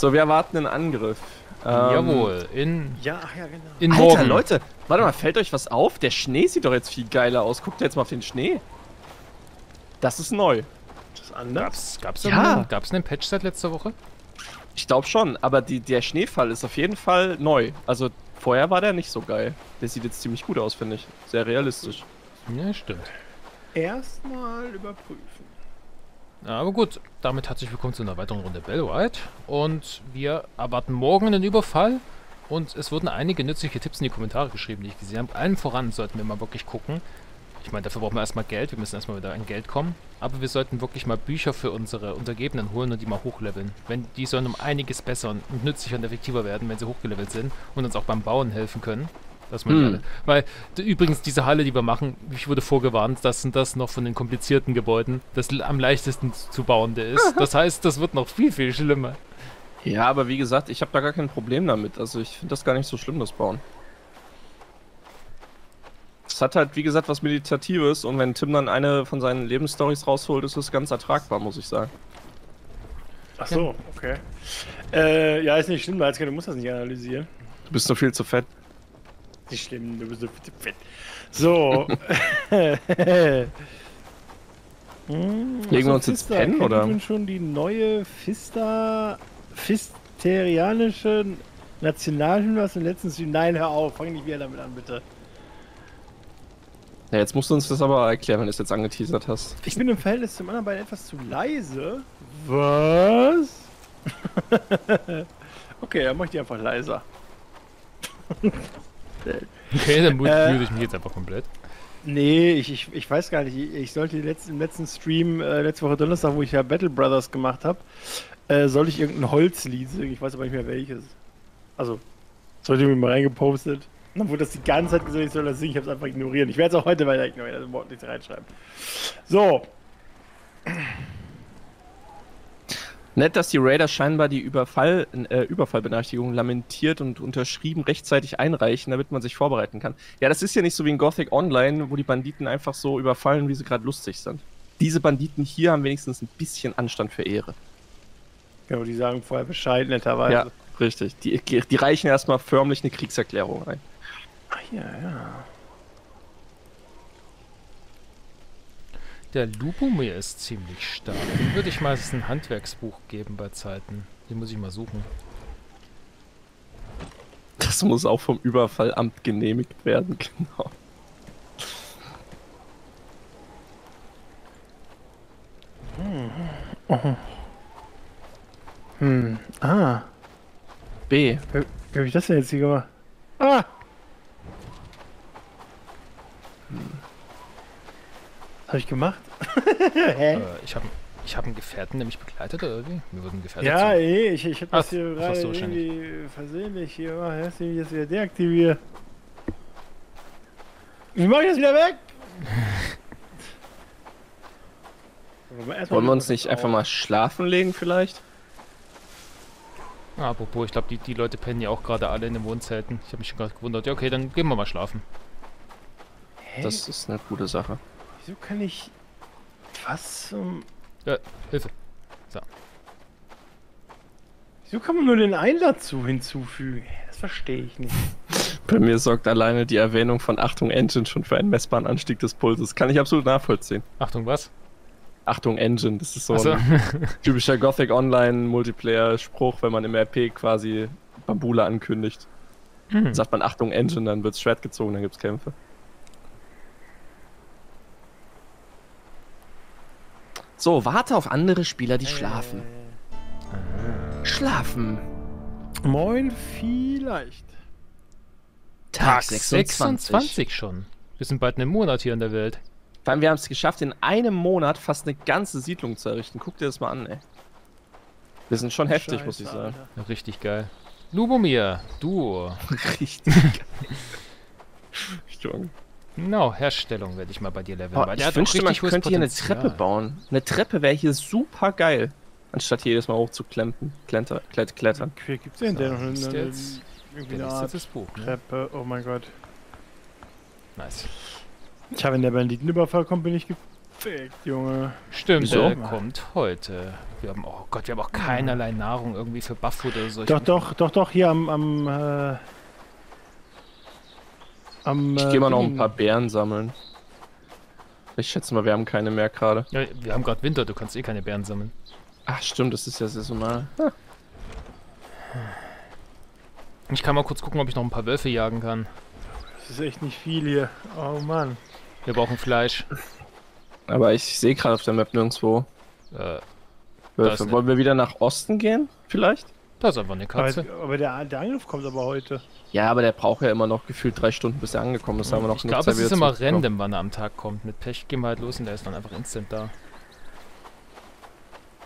So, wir erwarten einen Angriff. Ähm, Jawohl, in. Ja, ja, genau. In Alter, morgen. Leute, warte mal, fällt euch was auf? Der Schnee sieht doch jetzt viel geiler aus. Guckt jetzt mal auf den Schnee. Das ist neu. Das ist anders. Gab's, gab's, ja. einen, gab's einen Patch seit letzter Woche? Ich glaube schon, aber die, der Schneefall ist auf jeden Fall neu. Also vorher war der nicht so geil. Der sieht jetzt ziemlich gut aus, finde ich. Sehr realistisch. Ja, stimmt. Erstmal überprüfen. Aber gut, damit herzlich willkommen zu einer weiteren Runde Bellwhite. Und wir erwarten morgen einen Überfall. Und es wurden einige nützliche Tipps in die Kommentare geschrieben, die ich gesehen habe. Allen voran sollten wir mal wirklich gucken. Ich meine, dafür brauchen wir erstmal Geld. Wir müssen erstmal wieder an Geld kommen. Aber wir sollten wirklich mal Bücher für unsere Untergebenen holen und die mal hochleveln. Wenn, die sollen um einiges besser und nützlicher und effektiver werden, wenn sie hochgelevelt sind und uns auch beim Bauen helfen können. Das hm. alle. Weil übrigens diese Halle, die wir machen, ich wurde vorgewarnt, das sind das noch von den komplizierten Gebäuden das am leichtesten zu bauende ist. Das heißt, das wird noch viel, viel schlimmer. Ja, aber wie gesagt, ich habe da gar kein Problem damit. Also ich finde das gar nicht so schlimm, das Bauen. Es hat halt, wie gesagt, was Meditatives und wenn Tim dann eine von seinen Lebensstories rausholt, ist es ganz ertragbar, muss ich sagen. Ach so, okay. Äh, ja, ist nicht schlimm, weil du musst das nicht analysieren. Du bist doch viel zu fett. Nicht schlimm, du bist so fett. So. hm, Legen wir uns jetzt pennen, oder? Ich schon die neue Fista... Fisterianische Nationalhymne aus dem letzten. Nein, hör auf, fang nicht wieder damit an, bitte. Ja, jetzt musst du uns das aber erklären, wenn du es jetzt angeteasert hast. Ich bin im Verhältnis zum anderen beiden etwas zu leise. Was? okay, dann mach ich die einfach leiser. Okay, dann mute äh, ich mich jetzt einfach komplett. Nee, ich, ich, ich weiß gar nicht. Ich sollte letzten, im letzten Stream, äh, letzte Woche Donnerstag, wo ich ja Battle Brothers gemacht habe, äh, soll ich irgendein Holzlied singen. Ich weiß aber nicht mehr welches. Also, sollte ich mir mal reingepostet. dann wurde das die ganze Zeit gesagt, ich soll das singen. Ich habe es einfach ignoriert. Ich werde es auch heute weiter ignorieren, also Wort nichts reinschreiben. So. Nett, dass die Raider scheinbar die Überfall, äh, Überfallbenachrichtigung lamentiert und unterschrieben rechtzeitig einreichen, damit man sich vorbereiten kann. Ja, das ist ja nicht so wie in Gothic Online, wo die Banditen einfach so überfallen, wie sie gerade lustig sind. Diese Banditen hier haben wenigstens ein bisschen Anstand für Ehre. Genau, die sagen vorher Bescheid, netterweise. Ja, richtig. Die, die reichen erstmal förmlich eine Kriegserklärung ein. Ach ja, ja. Der Lupomir ist ziemlich stark. Dem würde ich mal ein Handwerksbuch geben bei Zeiten. Den muss ich mal suchen. Das muss auch vom Überfallamt genehmigt werden, genau. Hm. Oh. Hm. Ah. B. Wie, wie habe ich das denn jetzt hier gemacht? Ah! Habe ich gemacht? Hä? Äh, ich habe ich hab einen Gefährten, der mich begleitet oder wie? Mir wurden Gefährten Ja, ey, ich, ich habe das hier gerade irgendwie versehentlich hier. Oh, jetzt jetzt wieder deaktiviert. Wie mache ich das wieder weg? Wollen wir uns nicht einfach mal schlafen legen vielleicht? Ah, apropos, ich glaube, die, die Leute pennen ja auch gerade alle in den Wohnzelten. Ich habe mich schon gerade gewundert. Ja, okay, dann gehen wir mal schlafen. Hä? Das ist eine gute Sache. Wieso kann ich... Was zum... Ja, Hilfe. So. Wieso kann man nur den einen dazu hinzufügen? Das verstehe ich nicht. Bei mir sorgt alleine die Erwähnung von Achtung Engine schon für einen messbaren Anstieg des Pulses. Kann ich absolut nachvollziehen. Achtung was? Achtung Engine, das ist so, so. ein typischer Gothic Online Multiplayer Spruch, wenn man im RP quasi Bambula ankündigt. Mhm. Sagt man Achtung Engine, dann wird's Schwert gezogen, dann gibt's Kämpfe. So, warte auf andere Spieler, die schlafen. Schlafen. Moin, vielleicht. Tag 26. 26 schon. Wir sind bald einen Monat hier in der Welt. Vor allem, wir haben es geschafft, in einem Monat fast eine ganze Siedlung zu errichten. Guck dir das mal an, ey. Wir sind schon heftig, Scheiße, muss ich sagen. Ja, richtig geil. Lubomir, du. richtig geil. Stimmt. Genau, Herstellung werde ich mal bei dir leveln. Oh, ich wünschte, man könnte hier eine Treppe bauen. Eine Treppe wäre hier super geil. Anstatt jedes Mal hoch zu klempen, kletter, kletter, klettern. Wie gibt es denn so, denn noch eine, jetzt, irgendwie eine Art das Buch, ne? Treppe? Oh mein Gott. Nice. Ich habe in der Banditenüberfall kommt, bin ich Perfekt, Junge. Stimmt, Wieso? der kommt heute. Wir haben, oh Gott, wir haben auch keinerlei Nahrung irgendwie für Buffwood oder so. Doch, doch, doch, doch, hier am, am, äh, am, Ich äh, gehe mal noch ein paar Beeren sammeln. Ich schätze mal, wir haben keine mehr gerade. Ja, wir haben gerade Winter, du kannst eh keine Beeren sammeln. Ach stimmt, das ist ja saisonal. Ich kann mal kurz gucken, ob ich noch ein paar Wölfe jagen kann. Das ist echt nicht viel hier. Oh Mann. Wir brauchen Fleisch. Aber ich sehe gerade auf der Map nirgendwo. Äh, Wölfe. Wollen wir wieder nach Osten gehen? Vielleicht? Da ist einfach eine Katze. Aber, aber der, der Angriff kommt aber heute. Ja, aber der braucht ja immer noch gefühlt drei Stunden, bis er angekommen ist. Da haben wir noch ich glaube, es ist immer random, wann er am Tag kommt. Mit Pech gehen wir halt los und der ist dann einfach instant da.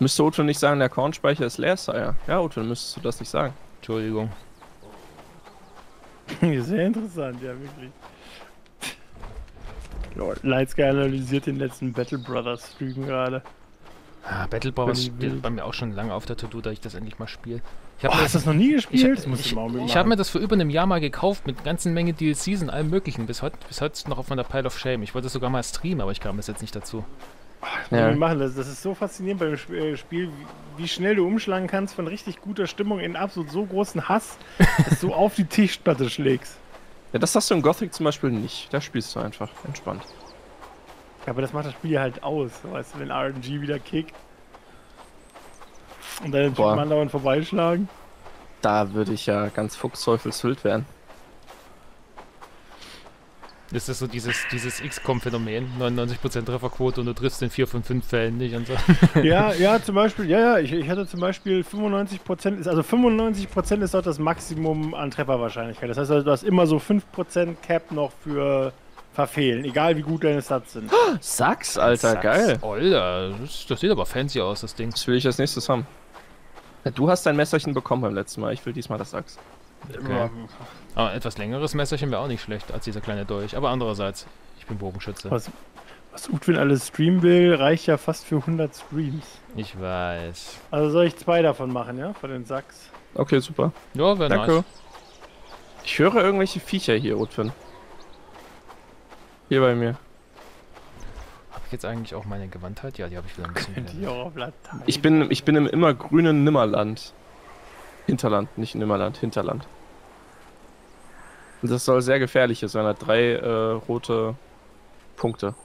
Müsste Otto nicht sagen, der Kornspeicher ist leer, Sire? Ja, Otto, dann müsstest du das nicht sagen. Entschuldigung. Sehr interessant, ja, wirklich. Lord, Lightsky analysiert den letzten Battle Brothers Stream gerade. Ah, Battle Brothers steht bei mir auch schon lange auf der To-Do, da ich das endlich mal spiele. Ich Oh, habe du das noch nie gespielt? ich, ich, mal ich hab mir das vor über einem Jahr mal gekauft mit ganzen Menge DLCs und allem möglichen. Bis heute, bis heute noch auf meiner Pile of Shame. Ich wollte es sogar mal streamen, aber ich kam bis jetzt nicht dazu. Ja. Ja. machen. Das, das ist so faszinierend beim Sp äh, Spiel, wie, wie schnell du umschlagen kannst von richtig guter Stimmung in absolut so großen Hass, dass du auf die Tischplatte schlägst. Ja, das hast du in Gothic zum Beispiel nicht. Da spielst du einfach entspannt. Ja, aber das macht das Spiel ja halt aus, weißt du, wenn RNG wieder kickt. Und dann den Boah. Typen andauernd vorbeischlagen. Da würde ich ja ganz fuchsteufelswild werden. Das ist so dieses, dieses XCOM-Phänomen. 99% Trefferquote und du triffst in 4 von 5 Fällen nicht und so. Ja, ja, zum Beispiel, ja, ja, ich, ich hatte zum Beispiel 95%, ist, also 95% ist dort das Maximum an Trefferwahrscheinlichkeit. Das heißt, also, du hast immer so 5% Cap noch für Verfehlen, egal wie gut deine Stats sind. Sachs, Alter, Sachs. geil. Alter, das, das sieht aber fancy aus, das Ding. Das will ich als nächstes haben. Du hast dein Messerchen bekommen beim letzten Mal. Ich will diesmal das Sachs. Okay. Aber ein etwas längeres Messerchen wäre auch nicht schlecht als dieser kleine Dolch. Aber andererseits, ich bin Bogenschütze. Was, was Utwin alles streamen will, reicht ja fast für 100 Streams. Ich weiß. Also soll ich zwei davon machen, ja? Von den Sachs. Okay, super. Ja, wäre Danke. nice. Ich höre irgendwelche Viecher hier, Rotfin. Hier bei mir. Ich jetzt eigentlich auch meine Gewandtheit? Ja, die habe ich wieder ein bisschen. Wieder. Ich bin, ich bin im immergrünen Nimmerland. Hinterland, nicht Nimmerland, Hinterland. Und das soll sehr gefährlich sein. Er hat drei äh, rote Punkte.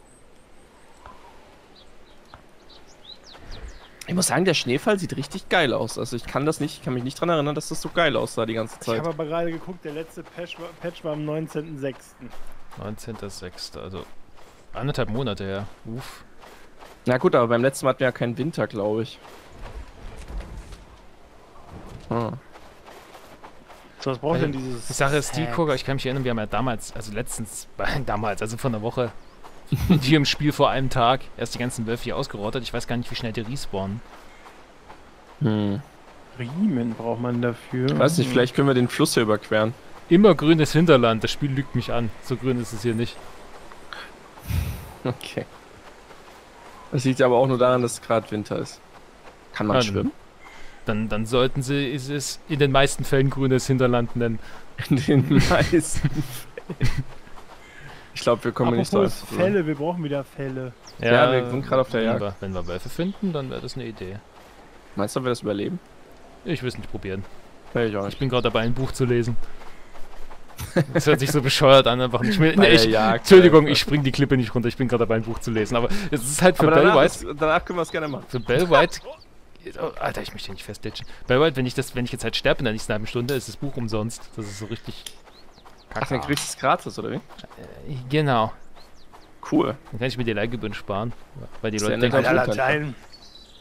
Ich muss sagen, der Schneefall sieht richtig geil aus. Also ich kann das nicht, ich kann mich nicht dran erinnern, dass das so geil aussah die ganze Ich Zeit. habe aber gerade geguckt, der letzte Patch war, Patch war am 19.06. 19.06. Also anderthalb Monate her. Uff. Na gut, aber beim letzten Mal hatten wir ja keinen Winter, glaube ich. Hm. So, was braucht denn dieses. Die Sache ist die? Gucker, ich kann mich erinnern, wir haben ja damals, also letztens, damals, also von der Woche, hier im Spiel vor einem Tag, erst die ganzen Wölfe hier ausgerottet. Ich weiß gar nicht, wie schnell die respawnen. Hm. Riemen braucht man dafür. Weiß nicht, vielleicht können wir den Fluss hier überqueren. Immer grünes Hinterland, das Spiel lügt mich an. So grün ist es hier nicht. Okay. Das liegt aber auch nur daran, dass es gerade Winter ist. Kann man Ah, schwimmen? Dann, dann sollten sie ist es in den meisten Fällen grünes Hinterland nennen. In den meisten Fällen. Ich glaube, wir kommen nicht so Apropos einfach. Fälle, wir brauchen wieder Fälle. Ja, wir sind gerade auf der wenn Jagd. Wir, wenn wir Wölfe finden, dann wäre das eine Idee. Meinst du, wir das überleben? Ich will es nicht probieren. Ja, ich auch Ich nicht. bin gerade dabei, ein Buch zu lesen. Das hört sich so bescheuert an, einfach nicht mehr. Nee, ich, Jagd Entschuldigung, ich spring die Klippe nicht runter. Ich bin gerade dabei, ein Buch zu lesen. Aber es ist halt für Aber Bell danach, White. ist, danach können wir es gerne machen. Für Bell White. Oh, Alter, ich möchte hier nicht festditchen. Bell White, wenn ich, das, wenn ich jetzt halt sterbe in der nächsten halben Stunde, ist das Buch umsonst. Das ist so richtig. Ach, dann kriegst du es gratis, oder wie? Äh, Genau. Cool. Dann kann ich mir die Leihgebühren sparen. Weil die Sehr Leute denken, gut, Latein.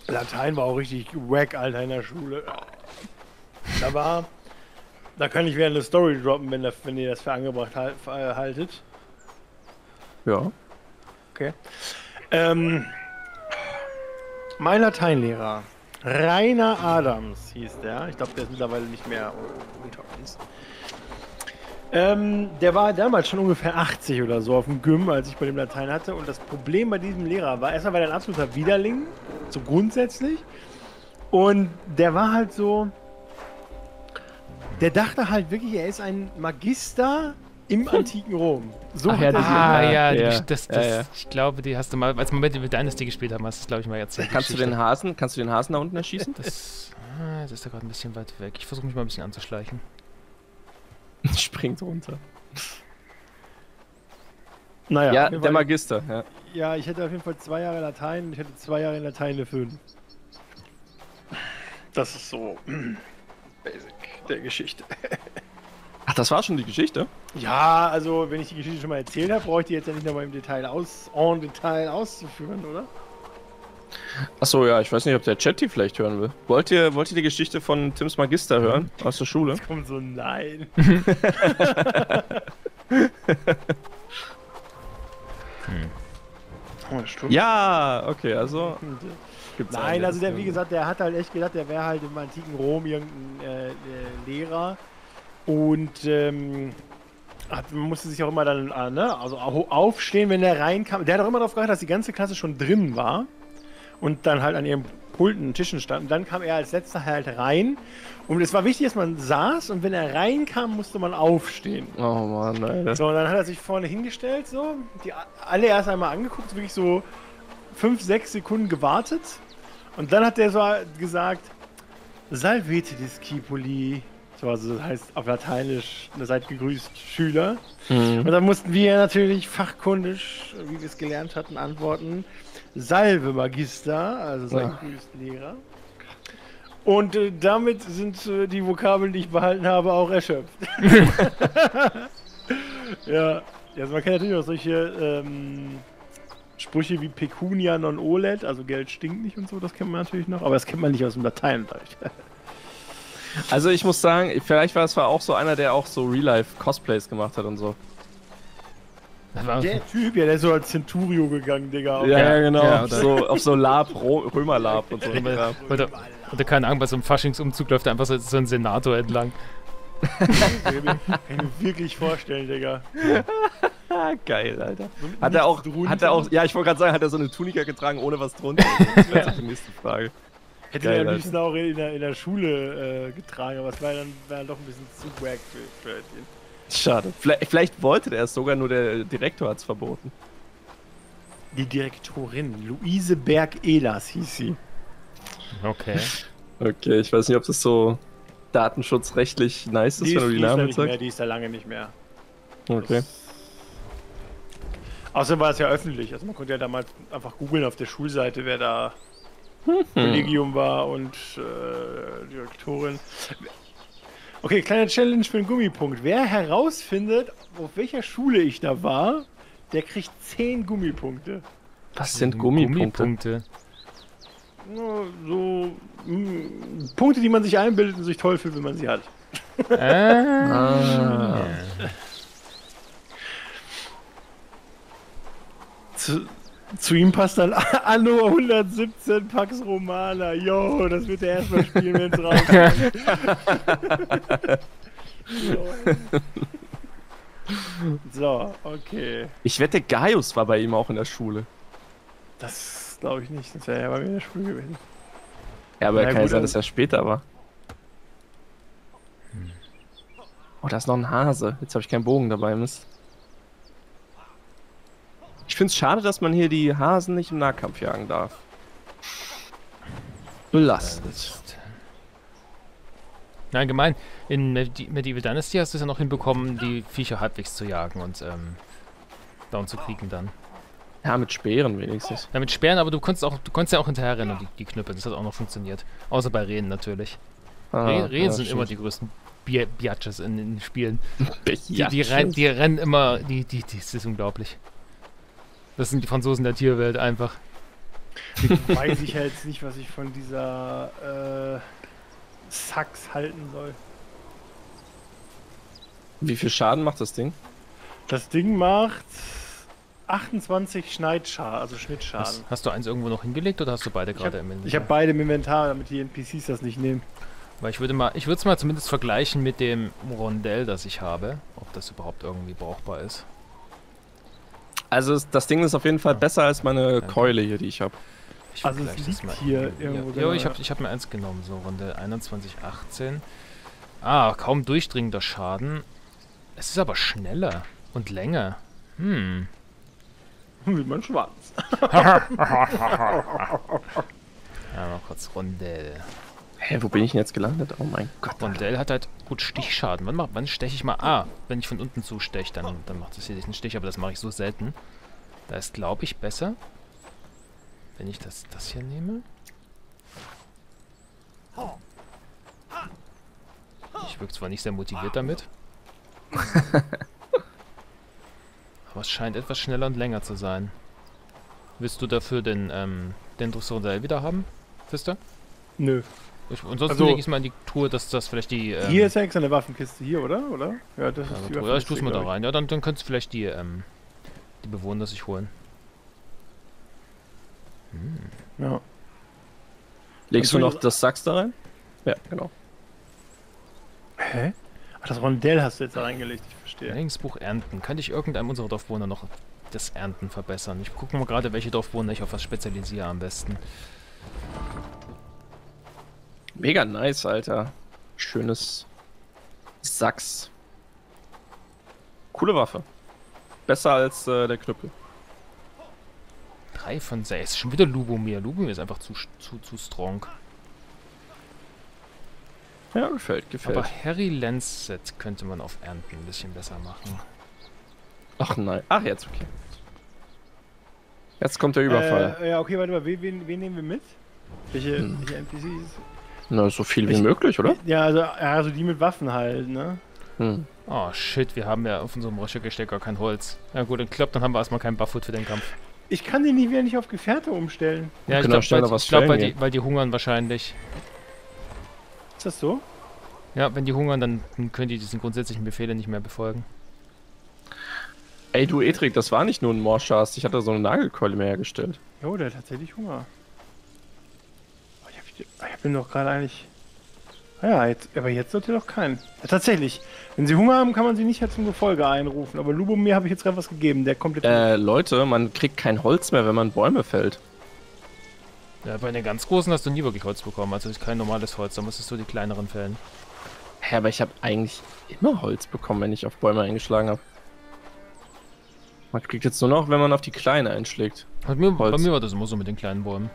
Latein war auch richtig wack, Alter, in der Schule. Da war. Da kann ich wieder eine Story droppen, wenn, das, wenn ihr das für angebracht äh, haltet. Ja. Okay. Ähm, mein Lateinlehrer, Rainer Adams hieß der. Ich glaube, der ist mittlerweile nicht mehr unter uns. Ähm, der war damals schon ungefähr 80 oder so auf dem Gym, als ich bei dem Latein hatte. Und das Problem bei diesem Lehrer war, erstmal war der ein absoluter Widerling, so grundsätzlich. Und der war halt so. Der dachte halt wirklich, er ist ein Magister im antiken Rom. So Ach ja, er sie Ah, ja, Ja, das, ja, das, ja. ich glaube, die hast du mal, als wir mit mit Dynasty gespielt haben, hast du es, glaube ich, mal erzählt. Kannst du Geschichte. den Hasen, kannst du den Hasen da unten erschießen? Das, ah, das ist ja gerade ein bisschen weit weg. Ich versuche mich mal ein bisschen anzuschleichen. Springt runter. Naja, Ja, der Magister. Ja. ja, ich hätte auf jeden Fall zwei Jahre Latein und ich hätte zwei Jahre in Latein eine 5. Das ist so der Geschichte. Ach, das war schon die Geschichte? Ja, also wenn ich die Geschichte schon mal erzählt habe, brauche ich die jetzt ja nicht nochmal im Detail aus, en Detail auszuführen, oder? Achso, ja, ich weiß nicht, ob der Chat die vielleicht hören will. Wollt ihr, wollt ihr die Geschichte von Tims Magister hören? Aus der Schule? Jetzt kommt so ein Nein. stimmt. Ja, okay, also gibt's Nein, also der, wie gesagt, der hat halt echt gedacht, der wäre halt im antiken Rom irgendein äh, äh, Lehrer und ähm, hat, man musste sich auch immer dann, äh, ne, also au- aufstehen, wenn der reinkam. Der hat auch immer darauf geachtet, dass die ganze Klasse schon drin war und dann halt an ihren Pulten, Tischen stand. Und dann kam er als letzter halt rein und es war wichtig, dass man saß und wenn er reinkam, musste man aufstehen. Oh Mann, Alter. So, und dann hat er sich vorne hingestellt, so, die alle erst einmal angeguckt, wirklich so fünf, sechs Sekunden gewartet. Und dann hat der so gesagt, Salvete discipuli. So, also das heißt auf Lateinisch, seid gegrüßt, Schüler. Mhm. Und dann mussten wir natürlich fachkundig, wie wir es gelernt hatten, antworten, Salve Magister, also seid Ja. gegrüßt Lehrer. Und äh, damit sind äh, die Vokabeln, die ich behalten habe, auch erschöpft. ja, also man kennt natürlich auch solche ähm, Sprüche wie Pecunia non olet, also Geld stinkt nicht und so, das kennt man natürlich noch, aber das kennt man nicht aus dem Lateinunterricht. Also ich muss sagen, vielleicht war es auch so einer, der auch so Real-Life-Cosplays gemacht hat und so. Der Typ, ja, der ist so als Centurio gegangen, Digga. Ja, ja, genau. Ja, auf, so, auf so Lab, Römerlab und so. Römer- Ja. oder, oder keine Ahnung, bei so einem Faschingsumzug läuft da einfach so, so ein Senator entlang. Kann ich mir- kann ich mir wirklich vorstellen, Digga. Ah, geil, Alter. Hat er auch, hat er auch, ja, ich wollte gerade sagen, hat er so eine Tunika getragen ohne was drunter? Das wäre die nächste Frage. Hätte er am liebsten auch in der, in der Schule äh, getragen, aber es war dann, war doch ein bisschen zu wack für, für ihn. Schade. Vielleicht, vielleicht wollte der es sogar, nur der Direktor hat es verboten. Die Direktorin, Luise Berg-Ehlers hieß sie. Okay. Okay, ich weiß nicht, ob das so datenschutzrechtlich nice ist, Die wenn du die Namen mehr, sagst. die ist da lange nicht mehr. Okay. Außerdem war es ja öffentlich, also man konnte ja damals einfach googeln auf der Schulseite, wer da Hm. Kollegium war und äh, Direktorin. Okay, kleine Challenge für den Gummipunkt. Wer herausfindet, auf welcher Schule ich da war, der kriegt 10 Gummipunkte. Was sind Gummipunkte? Gummipunkte. So mh, Punkte, die man sich einbildet und sich toll fühlt, wenn man sie hat. Ah. Ah. Zu, zu ihm passt dann Anno 117 Pax Romana. Yo, das wird er erstmal spielen, wenn es rauskommt. so, okay. Ich wette, Gaius war bei ihm auch in der Schule. Das glaube ich nicht, das wäre ja bei mir in der Schule gewesen. Ja, aber Na kann ja sein, dass er später war. Oh, da ist noch ein Hase. Jetzt habe ich keinen Bogen dabei, Mist. Ich finde es schade, dass man hier die Hasen nicht im Nahkampf jagen darf. Belastet. Nein, gemein. In Medi- Medieval Dynasty hast du es ja noch hinbekommen, die Viecher halbwegs zu jagen und ähm, down zu kriegen dann. Ja, mit Speeren wenigstens. Ja, mit Sperren, aber du konntest auch, du konntest ja auch hinterher rennen und die, die knüppeln. Das hat auch noch funktioniert. Außer bei Rehen natürlich. Ah, Rehen, Rehen ja, sind stimmt. immer die größten Bi Biatches in, den Spielen. Die, die, rennen, die rennen immer, die, die, die, das ist unglaublich. Das sind die Franzosen der Tierwelt einfach. Weiß ich ja jetzt nicht, was ich von dieser äh, Sax halten soll. Wie viel Schaden macht das Ding? Das Ding macht 28 Schneidschar, also Schnittschaden. Hast, hast du eins irgendwo noch hingelegt oder hast du beide gerade habe im Inventar? ich hab beide im Inventar, damit die NPCs das nicht nehmen. Weil ich würde mal, ich würde es mal zumindest vergleichen mit dem Rondell, das ich habe, ob das überhaupt irgendwie brauchbar ist. Also das Ding ist auf jeden Fall besser als meine Keule hier, die ich habe. Ich Also es vergleiche das liegt hier irgendwo Ja, genau, ich habe ich hab mir eins genommen, so Runde 21, 18. Ah, kaum durchdringender Schaden. Es ist aber schneller und länger. Hm. Wie mein Schwanz. Ja, mal kurz Rondell. Hä, wo bin ich denn jetzt gelandet? Oh mein Gott. Rondell hat halt gut Stichschaden. Wann, mach- wann steche ich mal? Ah, wenn ich von unten zusteche, dann, dann macht das hier einen Stich, aber das mache ich so selten. Da ist, glaube ich, besser, wenn ich das, das hier nehme. Ich wirke zwar nicht sehr motiviert damit. aber es scheint etwas schneller und länger zu sein. Willst du dafür den, ähm, den Rondell wieder haben, Fister? Nö. Ich, ansonsten Also- lege ich es mal in die Tour, dass das vielleicht die... Ähm, Hier ist ja extra eine Waffenkiste. Hier, oder? Oder? Ja, das ist ja, die ja, ich tue es mal da rein. Ja, dann, dann könntest du vielleicht die, ähm, die Bewohner sich holen. ich. Ja. Legst du Also- noch das Sachs da rein? Ja, genau. Hä? Ach, das Rondell hast du jetzt da reingelegt, ich verstehe. Trainingsbuch Ernten. Kann ich irgendeinem unserer Dorfbewohner noch das Ernten verbessern? Ich gucke mal gerade, welche Dorfbewohner ich auf was spezialisiere am besten. Mega nice, Alter. Schönes Sachs. Coole Waffe. Besser als äh, der Knüppel. Drei von sechs. Schon wieder Lubomir. Lubomir ist einfach zu, zu, zu strong. Ja, gefällt, gefällt. Aber Harry Lancet könnte man auf Ernten ein bisschen besser machen. Ach nein. Ach, jetzt okay. Jetzt kommt der Überfall. Äh, ja, okay, warte mal, wen, wen, wen nehmen wir mit? Welche, Hm. welche NPCs? Na, so viel wie ich- möglich, oder? Ja, also, also die mit Waffen halt, ne? Hm. Oh shit, wir haben ja auf unserem Röschergestell gar kein Holz. Ja gut, ich glaube, dann haben wir erstmal keinen Buffwood für den Kampf. Ich kann den nicht wieder nicht auf Gefährte umstellen. Ja, ich auch glaube, schneller weil, ich glaub, weil, die, weil die hungern wahrscheinlich. Ist das so? Ja, wenn die hungern, dann dann können die diesen grundsätzlichen Befehle nicht mehr befolgen. Ey, du Edrik, das war nicht nur ein Morschast. Ich hatte so eine Nagelkeule mir hergestellt. Jo, der hat tatsächlich Hunger. Ich ihn doch gerade eigentlich. Ah Ja, jetzt, aber jetzt sollte doch keinen. Ja, tatsächlich. Wenn sie Hunger haben, kann man sie nicht mehr zum Gefolge einrufen. Aber Lubomir habe ich jetzt gerade was gegeben. Der kommt jetzt. Äh, Leute, man kriegt kein Holz mehr, wenn man Bäume fällt. Ja, bei den ganz großen hast du nie wirklich Holz bekommen. Also ist kein normales Holz, da musstest du die kleineren fällen. Hä, aber ich habe eigentlich immer Holz bekommen, wenn ich auf Bäume eingeschlagen habe. Man kriegt jetzt nur noch, wenn man auf die kleine einschlägt. Bei mir, bei Holz. mir war das immer so mit den kleinen Bäumen.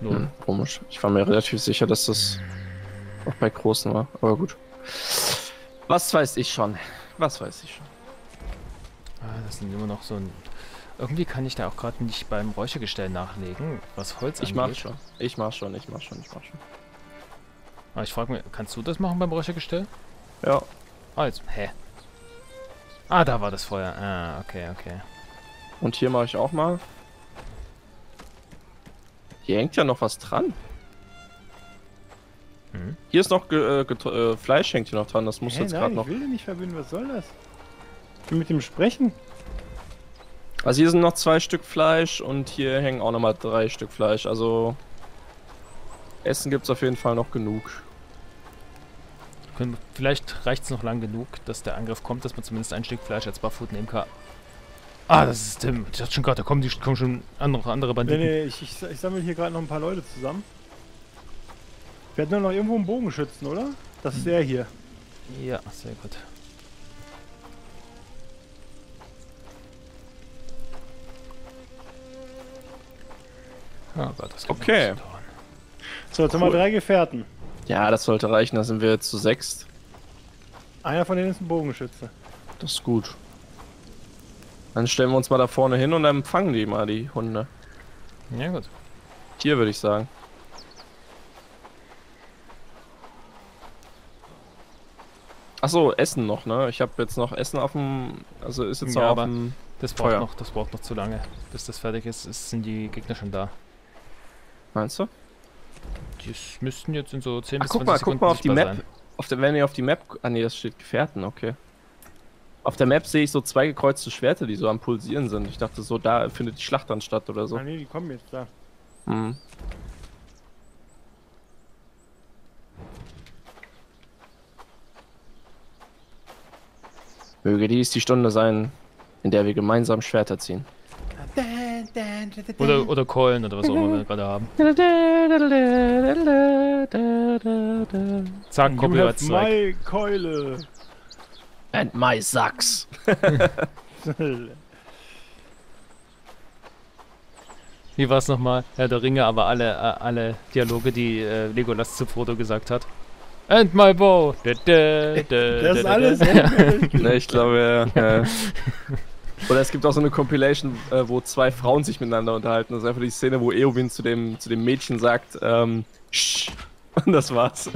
Nur, Hm, komisch. Ich war mir relativ sicher, dass das auch bei großen war. Aber gut. Was weiß ich schon? Was weiß ich schon? ah, das sind immer noch so ein... Irgendwie kann ich da auch gerade nicht beim Räuchergestell nachlegen, was Holz Ich angeht. mach schon. Ich mach schon, ich mach schon, ich mach schon. Aber ich frage mich, kannst du das machen beim Räuchergestell? Ja. Ah, jetzt, hä? Ah, da war das Feuer. Ah, okay, okay. Und hier mache ich auch mal. Hier hängt ja noch was dran. Hm. Hier ist noch äh, äh, Fleisch hängt hier noch dran. Das muss Hä, jetzt gerade ich noch. will den nicht verbinden. Was soll das? Ich will mit dem sprechen. Also hier sind noch zwei Stück Fleisch und hier hängen auch noch mal drei Stück Fleisch. Also Essen gibt's auf jeden Fall noch genug. Vielleicht reicht es noch lang genug, dass der Angriff kommt, dass man zumindest ein Stück Fleisch als Bufffood nehmen kann. Ah, das ist Tim. Ich dachte schon gerade, da kommen, die, kommen schon andere, andere Nee, Banditen. nee, ich, ich, ich sammle hier gerade noch ein paar Leute zusammen. Wir hatten doch noch irgendwo einen Bogenschützen, oder? Das ist der hier. Ja, sehr gut. Oh Gott, das Okay. So, jetzt haben wir Cool. drei Gefährten. Ja, das sollte reichen. Da sind wir jetzt zu sechst. Einer von denen ist ein Bogenschütze. Das ist gut. Dann stellen wir uns mal da vorne hin und dann empfangen die mal die Hunde. Ja, gut. Hier würde ich sagen. Achso, Essen noch, ne? Ich habe jetzt noch Essen auf dem. Also ist jetzt Ja, noch auf dem. Das braucht, Feuer. noch, das braucht noch zu lange. Bis das fertig ist, ist sind die Gegner schon da. Meinst du? Die müssten jetzt in so 10 Ach, bis guck 20 mal, guck mal auf die Map. sein. Auf der, wenn ihr auf die Map. Ah nee, das steht Gefährten, okay. Auf der Map sehe ich so zwei gekreuzte Schwerter, die so am Pulsieren sind. Ich dachte so, da findet die Schlacht dann statt oder so. Ah, nee, die kommen jetzt da. Mhm. Möge dies die Stunde sein, in der wir gemeinsam Schwerter ziehen. Oder, oder Keulen oder was auch immer wir gerade haben. Zack, You Copyright have Strike. my Keule. And my sucks. Wie war es nochmal? Herr der Ringe, aber alle, äh, alle Dialoge, die äh, Legolas zu Frodo gesagt hat. And my bow! Da, da, da, Das ist alles. da. ne, ich glaube, ja. ja. Oder es gibt auch so eine Compilation, äh, wo zwei Frauen sich miteinander unterhalten. Das ist einfach die Szene, wo Eowyn zu dem, zu dem Mädchen sagt, ähm, Sch. Und das war's.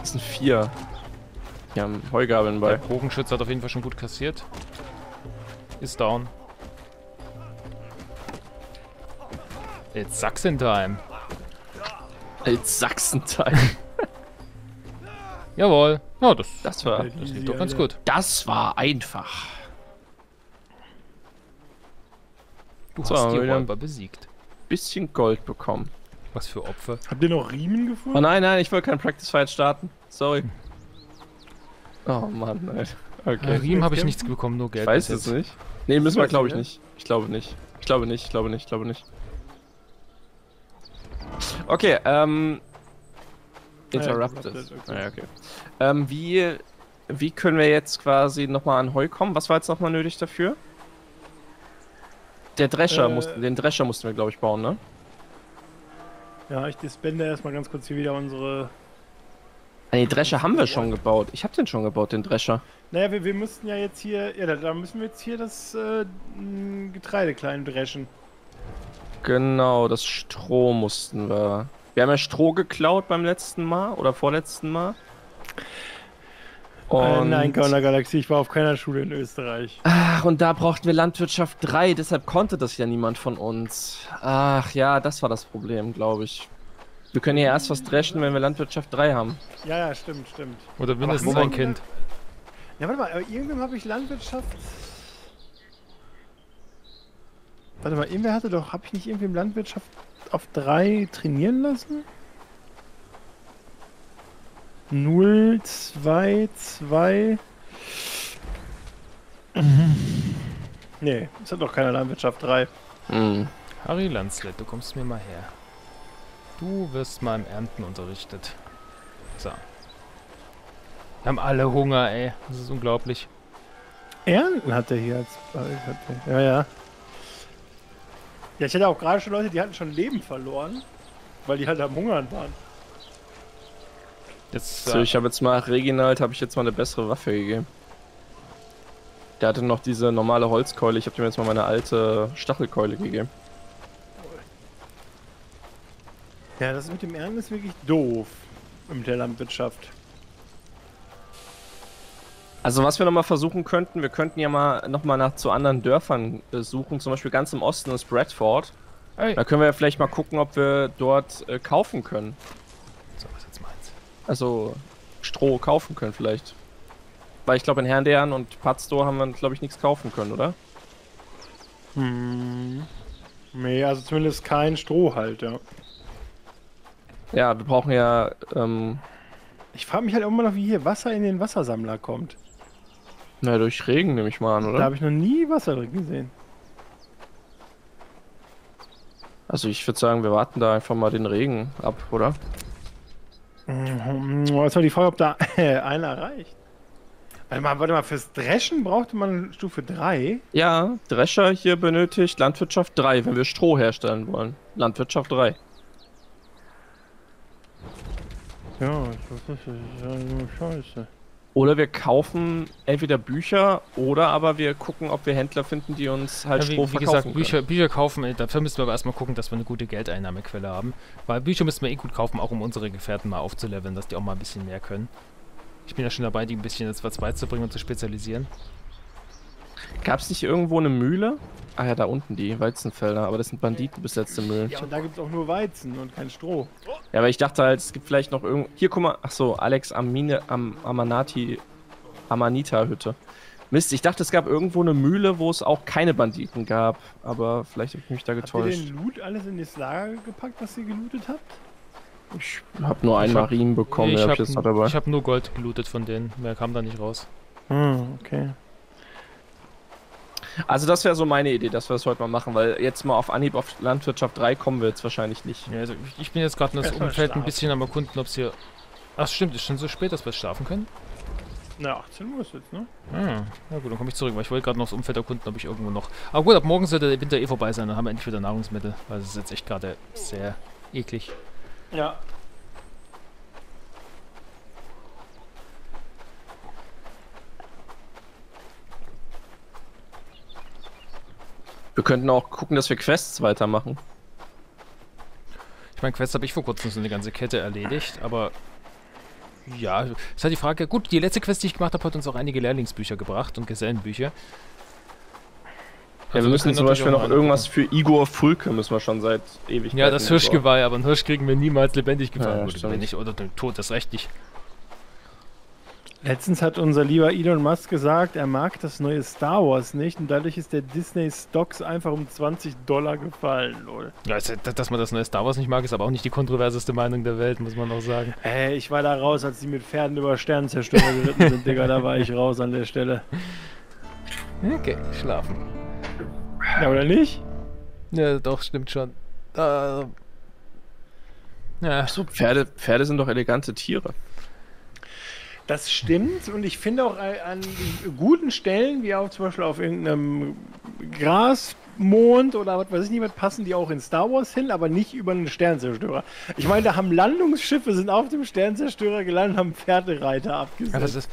Das sind vier. Die haben Heugabeln Der bei. Bogenschütze hat auf jeden Fall schon gut kassiert. Ist down. It's Sachsen time. Als Sachsenteil. Jawohl. Ja, das, Das war. das lief doch ganz gut. Das war einfach. Du So, hast die. Räuber besiegt. Bisschen Gold bekommen. Was für Opfer. Habt ihr noch Riemen Oh gefunden? nein, nein, ich wollte kein Practice Fight starten. Sorry. Oh Mann, nein. Ja, Okay. Riemen habe ich nichts bekommen, nur Geld. Ich weiß es nicht. Nee, müssen wir glaube ich ja? nicht. Ich glaube nicht. Ich glaube nicht, ich glaube nicht, ich glaube nicht. Okay, ähm. Interrupted. interrupted, okay. Ja, okay. Ähm, wie, wie können wir jetzt quasi nochmal an Heu kommen? Was war jetzt nochmal nötig dafür? Der Drescher Äh, mussten, den Drescher mussten wir, glaube ich, bauen, ne? Ja, ich dispende erstmal ganz kurz hier wieder unsere. Ah, Den Drescher haben wir schon gebaut. Ich habe den schon gebaut, den Drescher. Naja, wir, wir müssten ja jetzt hier. Ja, da, da müssen wir jetzt hier das äh, Getreide klein dreschen. Genau, das Stroh mussten wir. Wir haben ja Stroh geklaut beim letzten Mal oder vorletzten Mal. Äh, nein, Gauner Galaxie, ich war auf keiner Schule in Österreich. Ach, und da brauchten wir Landwirtschaft 3, deshalb konnte das ja niemand von uns. Ach ja, das war das Problem, glaube ich. Wir können ja erst was dreschen, wenn wir Landwirtschaft 3 haben. Ja, ja, stimmt, stimmt. Oder mindestens wo ein Kind. Ja, warte mal, aber irgendwem habe ich Landwirtschaft. Warte mal, irgendwer hatte doch. Habe ich nicht irgendwem Landwirtschaft auf 3 trainieren lassen? 0, 2, 2. Nee, es hat doch keiner Landwirtschaft 3. Hm. Harry Landslet, du kommst mir mal her. Du wirst mal im Ernten unterrichtet. So. Wir haben alle Hunger, ey. Das ist unglaublich. Ernten hat er hier als. Ja, ja. Ja, ich hatte auch gerade schon Leute, die hatten schon Leben verloren, weil die halt am Hungern waren. Jetzt, So, ich habe jetzt mal Reginald, habe ich jetzt mal eine bessere Waffe gegeben. Der hatte noch diese normale Holzkeule, ich habe ihm jetzt mal meine alte Stachelkeule gegeben. Ja, das mit dem Ernten ist wirklich doof. Mit der Landwirtschaft. Also was wir nochmal versuchen könnten, wir könnten ja mal nochmal nach zu anderen Dörfern äh, suchen, zum Beispiel ganz im Osten ist Bradford. ey. Da können wir vielleicht mal gucken, ob wir dort äh, kaufen können. So, was jetzt meins? Also Stroh kaufen können vielleicht. Weil ich glaube in Herndern und Padstor haben wir glaube ich nichts kaufen können, oder? Hm. Nee, also zumindest kein Stroh halt, ja. Ja, wir brauchen ja, ähm, Ich frage mich halt immer noch, wie hier Wasser in den Wassersammler kommt. na durch Regen nehme ich mal an, Da oder? habe ich noch nie Wasser drin gesehen. Also ich würde sagen, wir warten da einfach mal den Regen ab, oder? Mhm. Jetzt war die Frage, ob da einer reicht. Warte mal, warte mal, fürs Dreschen brauchte man Stufe 3. Ja, Drescher hier benötigt Landwirtschaft 3, wenn wir Stroh herstellen wollen. Landwirtschaft 3. Ja, ich weiß nicht, das ist ja nur scheiße. Oder wir kaufen entweder Bücher oder aber wir gucken, ob wir Händler finden, die uns halt Ja, Stroh wie, wie verkaufen gesagt, Bücher, Bücher kaufen, ey, dafür müssen wir aber erstmal gucken, dass wir eine gute Geldeinnahmequelle haben. Weil Bücher müssen wir eh gut kaufen, auch um unsere Gefährten mal aufzuleveln, dass die auch mal ein bisschen mehr können. Ich bin ja schon dabei, die ein bisschen jetzt was beizubringen und zu spezialisieren. Gab es nicht irgendwo eine Mühle? Ah ja, da unten die Weizenfelder, aber das sind banditenbesetzte Mühlen. Ja, und da gibt es auch nur Weizen und kein Stroh. Ja, aber ich dachte halt, es gibt vielleicht noch irgendwo. Hier, guck mal. Ach so, Alex Amine, Am, Amanati, Amanita-Hütte. Mist, ich dachte, es gab irgendwo eine Mühle, wo es auch keine Banditen gab. Aber vielleicht habe ich mich da Habt ihr getäuscht. den Loot alles in das Lager gepackt, was ihr gelootet habt? Ich habe nur einen Ich hab- Marien bekommen, ich der hab habe ich jetzt noch dabei. hab nur Gold gelootet von denen. Mehr kam da nicht raus. Hm, okay. Also, das wäre so meine Idee, dass wir das heute mal machen, weil jetzt mal auf Anhieb auf Landwirtschaft 3 kommen wir jetzt wahrscheinlich nicht. Ja, also ich, bin jetzt gerade in das Umfeld ein bisschen am erkunden, ob es hier Ach stimmt, ist schon so spät, dass wir schlafen können? Na, 18 Uhr ist jetzt, ne? Ah, na gut, dann komme ich zurück, weil ich wollte gerade noch das Umfeld erkunden, ob ich irgendwo noch... Aber gut, ab morgen sollte der Winter eh vorbei sein, dann haben wir endlich wieder Nahrungsmittel, weil es ist jetzt echt gerade sehr eklig. Ja. Wir könnten auch gucken, dass wir Quests weitermachen. Ich meine, Quests habe ich vor kurzem so eine ganze Kette erledigt, aber ja, ist halt die Frage, gut, die letzte Quest, die ich gemacht habe, hat uns auch einige Lehrlingsbücher gebracht und Gesellenbücher. Ja, Also wir müssen können zum Beispiel noch irgendwas für Igor Fulke müssen wir schon seit ewig. Ja, das Hirschgeweih, aber einen Hirsch kriegen wir niemals lebendig gefangen. Ja, nicht, oder den Tod, das recht nicht. Letztens hat unser lieber Elon Musk gesagt, er mag das neue Star Wars nicht und dadurch ist der Disney Stocks einfach um 20 Dollar gefallen, oder? Ja, dass man das neue Star Wars nicht mag, ist aber auch nicht die kontroverseste Meinung der Welt, muss man auch sagen. Ey, ich war da raus, als die mit Pferden über Sternenzerstörer geritten sind, Digga, da war ich raus an der Stelle. Okay, schlafen. Ja, oder nicht? Ja, doch, stimmt schon. Äh, ja, So, Pferde, Pferde sind doch elegante Tiere. Das stimmt und ich finde auch an an guten Stellen, wie auch zum Beispiel auf irgendeinem Grasmond oder was weiß ich nicht, was passen die auch in Star Wars hin, aber nicht über einen Sternzerstörer. Ich meine, da haben Landungsschiffe, sind auf dem Sternzerstörer gelandet, haben Pferdereiter ja, das abgesetzt. ist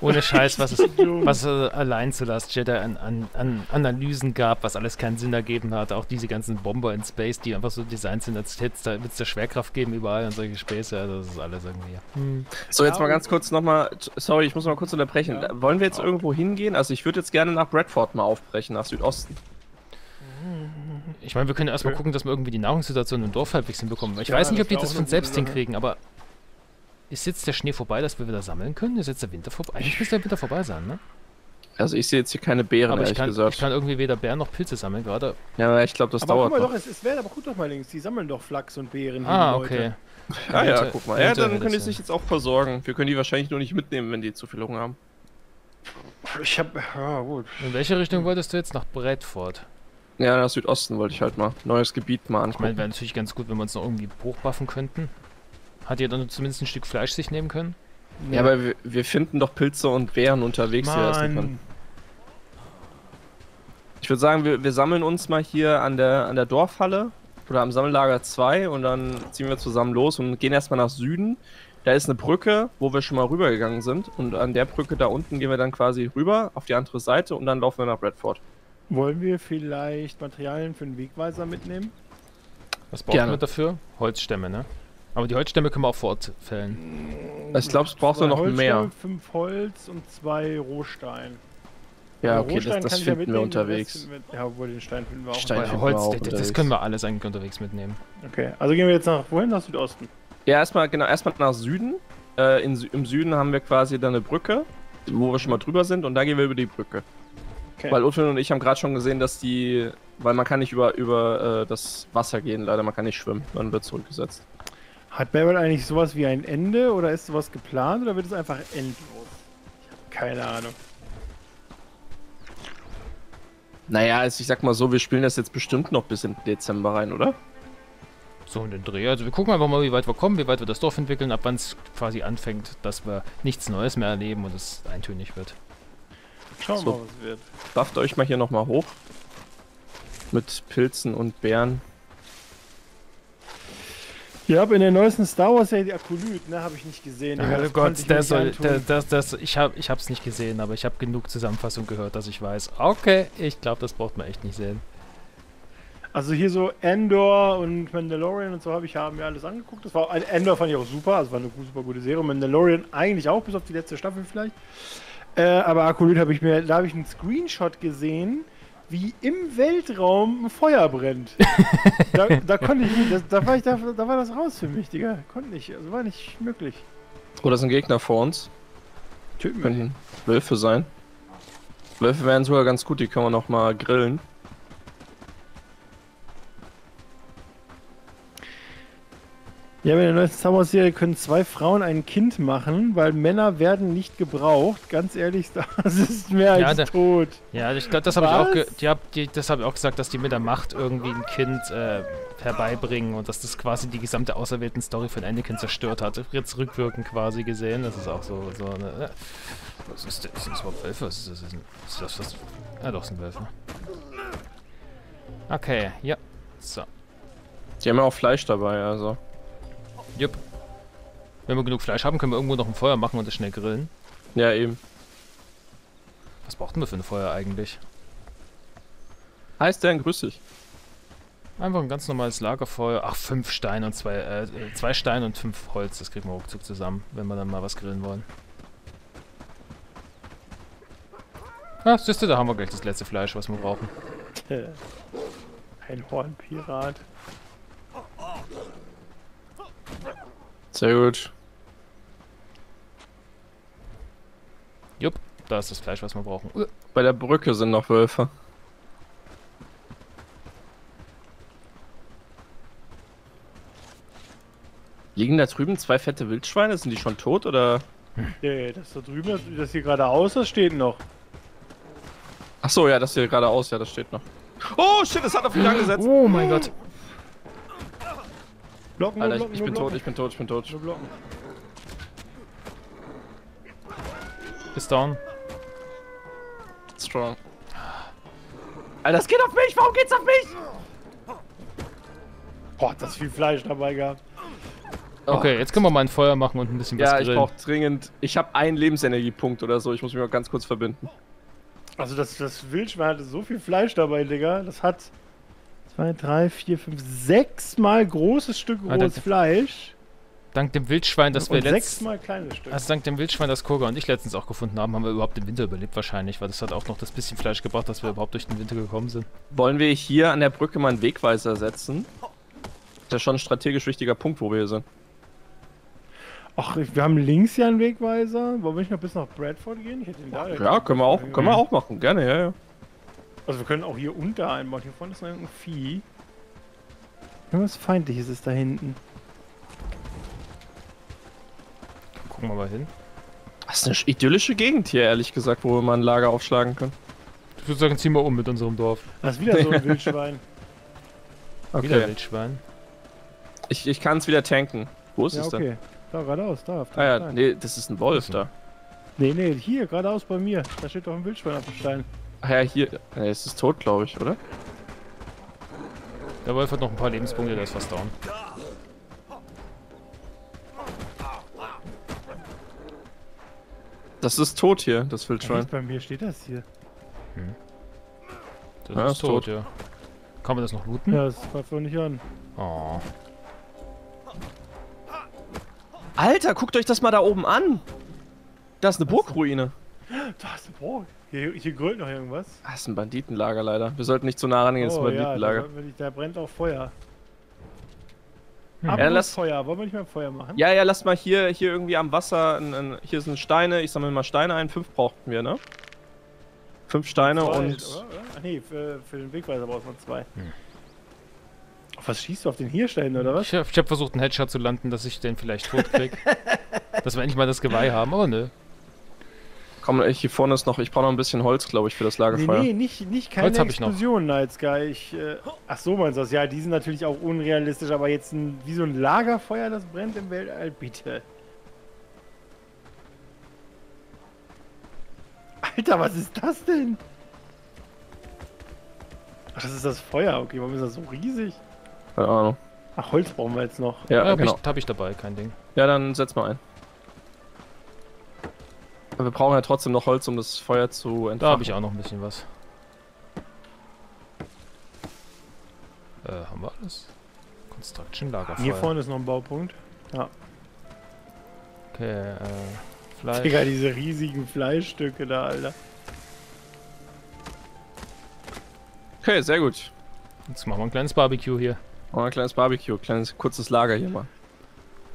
ohne Scheiß, was es, was es allein zu Last Jedi an, an, an Analysen gab, was alles keinen Sinn ergeben hat. Auch diese ganzen Bomber in Space, die einfach so designt sind, als hätte es da, Schwerkraft geben überall und solche Späße. Also das ist alles irgendwie. Hm. So, jetzt Ja, mal ganz kurz nochmal. Sorry, ich muss mal kurz unterbrechen. Ja. Wollen wir jetzt irgendwo hingehen? Also, ich würde jetzt gerne nach Bradford mal aufbrechen, nach Südosten. Ich meine, wir können erstmal Okay. gucken, dass wir irgendwie die Nahrungssituation im Dorf halbwegs hinbekommen. Ich Ja, weiß nicht, ob die das von selbst hinkriegen, aber ist jetzt der Schnee vorbei, dass wir wieder sammeln können? Ist jetzt der Winter vorbei? Eigentlich müsste der Winter vorbei sein, ne? Also, ich sehe jetzt hier keine Beeren, Aber ich ehrlich kann, gesagt. ich kann irgendwie weder Bären noch Pilze sammeln gerade. ja, ich glaube, das aber dauert guck mal noch. doch, es, es wäre aber guck doch mal links, die sammeln doch Flachs und Beeren. hier, Ah, okay. Ah ja, Eventuell- guck mal. Ja, dann können die sich ja. jetzt auch versorgen. Wir können die wahrscheinlich nur nicht mitnehmen, wenn die zu viel Hunger haben. Ich hab, ja gut. In welche Richtung wolltest du jetzt? Nach Bradford. Ja, nach Südosten wollte ich halt mal. Neues Gebiet mal Ich meine, angucken. wäre natürlich ganz gut, wenn wir uns noch irgendwie hochbuffen könnten. Hat ihr dann zumindest ein Stück Fleisch sich nehmen können? Ja, aber wir, wir finden doch Pilze und Beeren unterwegs, die wir essen können. Mann. Ich würde sagen, wir, wir sammeln uns mal hier an der, an der Dorfhalle oder am Sammellager 2 und dann ziehen wir zusammen los und gehen erstmal nach Süden. Da ist eine Brücke, wo wir schon mal rübergegangen sind. Und an der Brücke da unten gehen wir dann quasi rüber auf die andere Seite und dann laufen wir nach Bradford. Wollen wir vielleicht Materialien für einen Wegweiser mitnehmen? Was braucht Gerne. man dafür? Holzstämme, ne? Aber die Holzstämme können wir auch vor Ort fällen. Ich glaube, es braucht nur noch Holzstämme, mehr. Fünf Holz und zwei Rohstein. Ja, Aber okay, das, Rohstein das ja finden wir unterwegs. Wir- Ja, obwohl den Stein finden wir auch. Stein finden wir Holz, auch das, das können wir alles eigentlich unterwegs mitnehmen. Okay, also gehen wir jetzt nach wohin? Nach Südosten. Ja, erstmal, genau, erstmal nach Süden. Äh, in, Im Süden haben wir quasi dann eine Brücke, wo wir schon mal drüber sind und da gehen wir über die Brücke. Okay. Weil Utwin und ich haben gerade schon gesehen, dass die. Weil man kann nicht über, über äh, das Wasser gehen, leider, man kann nicht schwimmen, man wird zurückgesetzt. Hat Barrel eigentlich sowas wie ein Ende oder ist sowas geplant oder wird es einfach endlos? Ich habe keine Ahnung. Naja, also ich sag mal so, wir spielen das jetzt bestimmt noch bis in Dezember rein, oder? So in den Dreh. Also wir gucken einfach mal, wie weit wir kommen, wie weit wir das Dorf entwickeln, ab wann es quasi anfängt, dass wir nichts Neues mehr erleben und es eintönig wird. Schauen wir So. mal, was wird. Bufft euch mal hier nochmal hoch. Mit Pilzen und Beeren. Ich habe in der neuesten Star Wars Serie die Akolyt, ne, habe ich nicht gesehen. Digga, Oh das konnte Gott, ich nicht soll, der, das, das, ich habe ich hab's nicht gesehen, aber ich habe genug Zusammenfassung gehört, dass ich weiß, okay, ich glaube, das braucht man echt nicht sehen. Also hier so Endor und Mandalorian und so habe ich haben mir alles angeguckt. Das war Endor fand ich auch super, also war eine super gute Serie. Mandalorian eigentlich auch, bis auf die letzte Staffel vielleicht. Äh, aber Akolyt habe ich mir, da habe ich einen Screenshot gesehen, wie im Weltraum ein Feuer brennt. da, da konnte ich nicht, das, da, war ich, da, da war das raus für mich, Digga. Konnte nicht, also war nicht möglich. Oh, das sind Gegner vor uns. Töten wir. Könnten Wölfe sein. Wölfe wären sogar ganz gut, die können wir noch mal grillen. Ja, in der neuesten Star Wars Serie können zwei Frauen ein Kind machen, weil Männer werden nicht gebraucht. Ganz ehrlich, das ist mehr Ja, als da- tot. Ja, ich glaube, das habe ich auch, ge die hab, die, das habe ich auch gesagt, dass die mit der Macht irgendwie ein Kind äh, herbeibringen und dass das quasi die gesamte auserwählten Story von Anakin zerstört hat. Jetzt rückwirkend quasi gesehen, das ist auch so, so eine. Äh, was ist das? Sind das überhaupt Wölfe? Was ist das? Ist das was? Ja, doch, sind Wölfe. Okay, ja. So. Die haben ja auch Fleisch dabei, also. Jupp. Wenn wir genug Fleisch haben, können wir irgendwo noch ein Feuer machen und das schnell grillen. Ja, eben. Was brauchten wir für ein Feuer eigentlich? Heißt der grüß dich. Einfach ein ganz normales Lagerfeuer. Ach, fünf Steine und zwei, äh, äh, zwei Steine und fünf Holz. Das kriegen wir ruckzuck zusammen, wenn wir dann mal was grillen wollen. Ah, siehst du, da haben wir gleich das letzte Fleisch, was wir brauchen. Ein Hornpirat. Sehr gut. Jupp, da ist das Fleisch, was wir brauchen. Bei der Brücke sind noch Wölfe. Liegen da drüben zwei fette Wildschweine? Sind die schon tot oder? Nee, das da drüben, das, das hier geradeaus, das steht noch. Ach so, ja, das hier geradeaus, ja, das steht noch. Oh shit, es hat auf mich angesetzt. Oh mein Gott. Blocken, Alter, ich, blocken, ich nur bin blocken. tot, ich bin tot, ich bin tot. Nur blocken. Ist down. Strong. Alter, das geht auf mich! Warum geht's auf mich? Boah, hat das viel Fleisch dabei gehabt. Okay, jetzt können wir mal ein Feuer machen und ein bisschen was Ja, ich grillen. brauch dringend. Ich habe einen Lebensenergiepunkt oder so. Ich muss mich mal ganz kurz verbinden. Also das, das Wildschwein hatte so viel Fleisch dabei, Digga. Das hat zwei, drei, vier, fünf, sechs Mal großes Stück Ah, rohes das- Fleisch Dank dem Wildschwein, das wir und letztens... Mal kleines Stück. Also dank dem Wildschwein, das Koga und ich letztens auch gefunden haben, haben wir überhaupt den Winter überlebt wahrscheinlich, weil das hat auch noch das bisschen Fleisch gebracht, dass wir überhaupt durch den Winter gekommen sind. Wollen wir hier an der Brücke mal einen Wegweiser setzen? Das ist ja schon ein strategisch wichtiger Punkt, wo wir hier sind. Ach, wir haben links ja einen Wegweiser. Wollen wir nicht noch bis nach Bradford gehen? Ich hätte den da. Ja, können wir auch, können wir auch machen. Gerne, ja, ja. Also wir können auch hier unter einbauen. Hier vorne ist noch irgendein Vieh. Irgendwas Feindliches ist da hinten. Gucken wir mal hin. Das ist eine idyllische Gegend hier, ehrlich gesagt, wo wir mal ein Lager aufschlagen können. Ich würde sagen, ziehen wir um mit unserem Dorf. Das ist wieder so ein Wildschwein. Wieder Okay. Wildschwein. Ich, ich kann es wieder tanken. Wo ist ja, es denn? okay. Da, geradeaus, da. Auf Ah ja, Stein. nee, das ist ein Wolf da. nee, nee, hier, geradeaus bei mir. Da steht doch ein Wildschwein auf dem Stein. Ach ja, hier. Nee, es ist tot, glaube ich, oder? Der Wolf hat noch ein paar Lebenspunkte, der ist fast down. Das ist tot hier, das Ja, Wildschwein. bei mir steht das hier. Das Ja, ist ist tot, tot. ja. Kann man das noch looten? Ja, das greift doch nicht an. Oh. Alter, guckt euch das mal da oben an! Da ist eine Burgruine. Da ist eine Burg. Hier, hier grölt noch irgendwas. Das ist ein Banditenlager leider. Wir sollten nicht zu nah rangehen, das ist ein Oh, ja, da, Banditenlager. wir nicht- da brennt auch Feuer. Hm. Aber Ja, lass- Feuer. Wollen wir nicht mal Feuer machen? Ja, ja, lasst mal hier, hier irgendwie am Wasser. Ein, ein, hier sind Steine. Ich sammle mal Steine ein. Fünf brauchten wir, ne? Fünf Steine Zwei, und. oder? Ach nee, für, für den Wegweiser braucht man zwei. Hm. Auf was schießt du auf den Hirschstein oder was? Ich habe ich hab versucht, einen Headshot zu landen, dass ich den vielleicht tot krieg. dass wir endlich mal das Geweih haben, aber nö. Komm, ich, hier vorne ist noch. Ich brauche noch ein bisschen Holz, glaube ich, für das Nee, Lagerfeuer. nee, nicht, nicht keine Holz. Explosion, Night Sky. Ich, äh, ach so, meinst du das? Ja, die sind natürlich auch unrealistisch, aber jetzt ein, wie so ein Lagerfeuer, das brennt im Weltall, bitte. Alter, was ist das denn? Ach, das ist das Feuer. Okay, warum ist das so riesig? Keine Ahnung. Ach, Holz brauchen wir jetzt noch. Ja, Ja, hab, genau. ich, hab ich dabei, kein Ding. Ja, dann setz mal ein. Aber wir brauchen ja trotzdem noch Holz, um das Feuer zu entfachen. Da habe ich auch noch ein bisschen was. Äh, haben wir alles? Construction Lagerfeuer. Hier vorne ist noch ein Baupunkt. Okay, äh, Fleisch. Digga, diese riesigen Fleischstücke da, Alter. Okay, sehr gut. Jetzt machen wir ein kleines Barbecue hier. Machen wir ein kleines Barbecue, kleines kurzes Lager hier mal.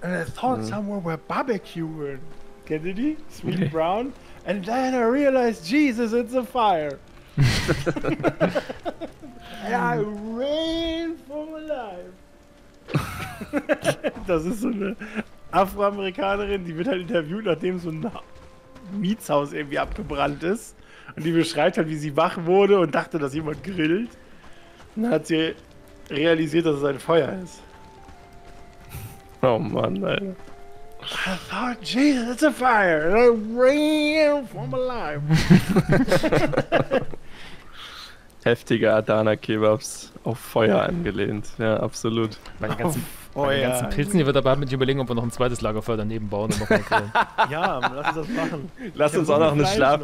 And I thought Mhm. somewhere were barbecuing. Kennt ihr die? Sweet Nee. Brown. And then I realized, Jesus, it's a fire. and I ran for my life. das ist so eine Afroamerikanerin, die wird halt interviewt, nachdem so ein Mietshaus irgendwie abgebrannt ist. Und die beschreibt halt, wie sie wach wurde und dachte, dass jemand grillt. Und dann hat sie realisiert, dass es ein Feuer ist. Oh Mann, Alter. I thought, Jesus, it's a fire. And I ran for my life. Heftige Adana-Kebabs auf Feuer angelehnt. Ja, absolut. Meine ganzen, Oh ganzen Pilzen, die wir dabei haben, mit überlegen, ob wir noch ein zweites Lagerfeuer daneben bauen und noch mal grillen. Ja, lass uns das machen. Lass Ich hab uns auch noch eine Schlaf.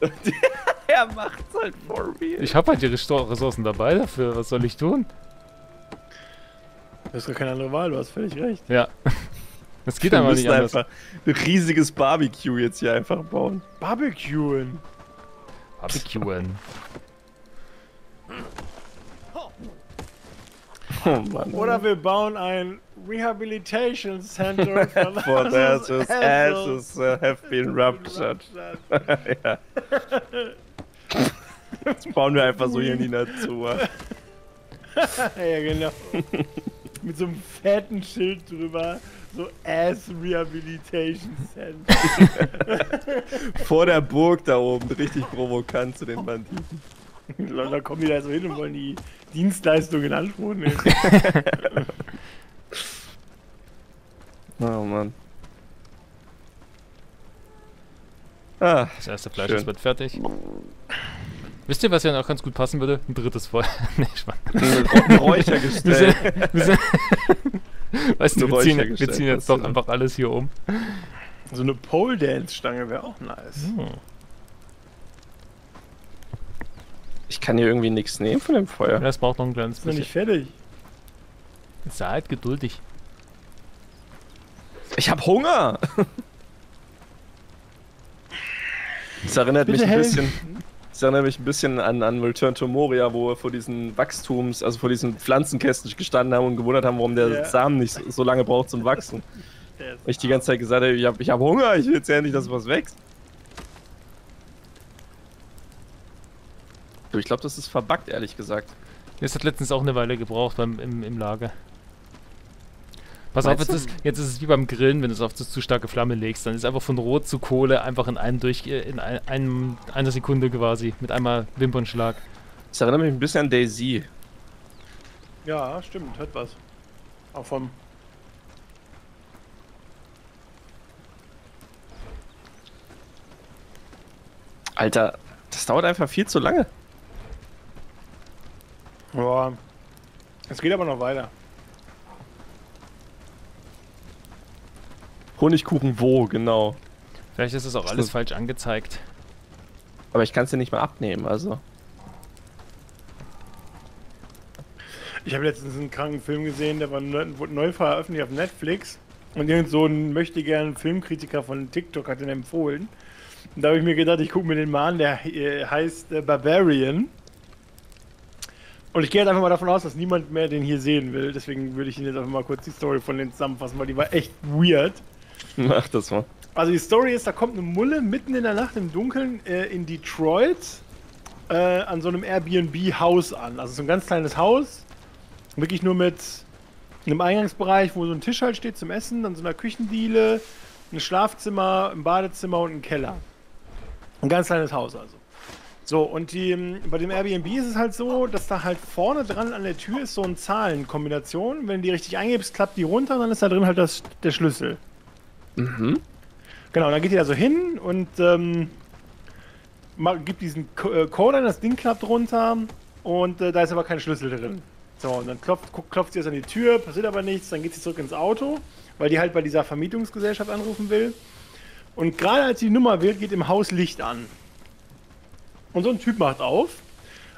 er macht's halt for real. Ich habe halt die Ressourcen dabei dafür. Was soll ich tun? Du hast gar keine andere Wahl, du hast völlig recht. Ja. Das geht Wir einfach nicht müssen anders. einfach ein riesiges Barbecue jetzt hier einfach bauen. Barbecuen. Barbecuen. Oh Mann. Oder wir bauen ein Rehabilitation Center for, those whose asses uh, have been ruptured. ja. Das bauen wir einfach so hier in die Natur. ja, genau. Mit so einem fetten Schild drüber. So Ass Rehabilitation Center. Vor der Burg da oben, richtig provokant zu den Banditen. Und dann kommen die da so hin und wollen die Dienstleistung in Anspruch nehmen. Oh Mann. Ah, Das erste Fleisch Schön. ist bald fertig. Wisst ihr, was ja noch ganz gut passen würde? Ein drittes Feuer. nee, Spaß. ein Räuchergestell. Wir sind, weißt du, wir ziehen, wir ziehen jetzt doch einfach alles hier um. So eine Pole Dance Stange wäre auch nice. Hm. Ich kann hier irgendwie nichts nehmen von dem Feuer. Das braucht noch ein kleines bisschen. nicht fertig. Sei halt geduldig. Ich hab Hunger! Das erinnert mich Bitte ein helfen. bisschen. Das erinnert mich ein bisschen an, an Return to Moria, wo wir vor diesen Wachstums, also vor diesen Pflanzenkästen gestanden haben und gewundert haben, warum der Ja. Samen nicht so, so lange braucht zum Wachsen. Und ich die ganze Zeit gesagt habe, ich hab, ich hab Hunger, ich will jetzt ja nicht, dass was wächst. Ich glaube, das ist verbuggt, ehrlich gesagt. Das hat letztens auch eine Weile gebraucht beim, im, im Lager. Pass auf, jetzt ist, jetzt ist es wie beim Grillen, wenn du es auf zu, zu starke Flamme legst. Dann ist einfach von Rot zu Kohle einfach in einem durch, äh, in ein, einem, einer Sekunde quasi. Mit einmal Wimpernschlag. Das erinnert mich ein bisschen an Daisy. Ja, stimmt, hat was. Auch vom. Alter, das dauert einfach viel zu lange. Boah. Es geht aber noch weiter. Honigkuchen wo, genau. Vielleicht ist es auch alles falsch angezeigt. Aber ich kann es dir nicht mehr abnehmen, also. Ich habe letztens einen kranken Film gesehen, der war neu, wurde neu veröffentlicht auf Netflix. Und irgend so ein möchte gern Filmkritiker von TikTok hat den empfohlen. Und da habe ich mir gedacht, ich gucke mir den mal an, der äh, heißt äh, Barbarian. Und ich gehe jetzt einfach mal davon aus, dass niemand mehr den hier sehen will. Deswegen würde ich Ihnen jetzt einfach mal kurz die Story von denen zusammenfassen, weil die war echt weird. Mach das mal. Also die Story ist, da kommt eine Mulle mitten in der Nacht im Dunkeln äh, in Detroit äh, an so einem Airbnb-Haus an. Also so ein ganz kleines Haus, wirklich nur mit einem Eingangsbereich, wo so ein Tisch halt steht zum Essen, dann so einer Küchendiele, ein Schlafzimmer, ein Badezimmer und ein Keller. Ein ganz kleines Haus also. So, und die, ähm, bei dem Airbnb ist es halt so, dass da halt vorne dran an der Tür ist so eine Zahlenkombination. Wenn du die richtig eingibst, klappt die runter und dann ist da drin halt das, der Schlüssel. Mhm. Genau, dann geht ihr da so hin und ähm, gibt diesen äh, Code ein, das Ding klappt runter und äh, da ist aber kein Schlüssel drin. So, und dann klopft, klopft sie erst an die Tür, passiert aber nichts, dann geht sie zurück ins Auto, weil die halt bei dieser Vermietungsgesellschaft anrufen will. Und gerade als die Nummer wählt, geht im Haus Licht an. Und so ein Typ macht auf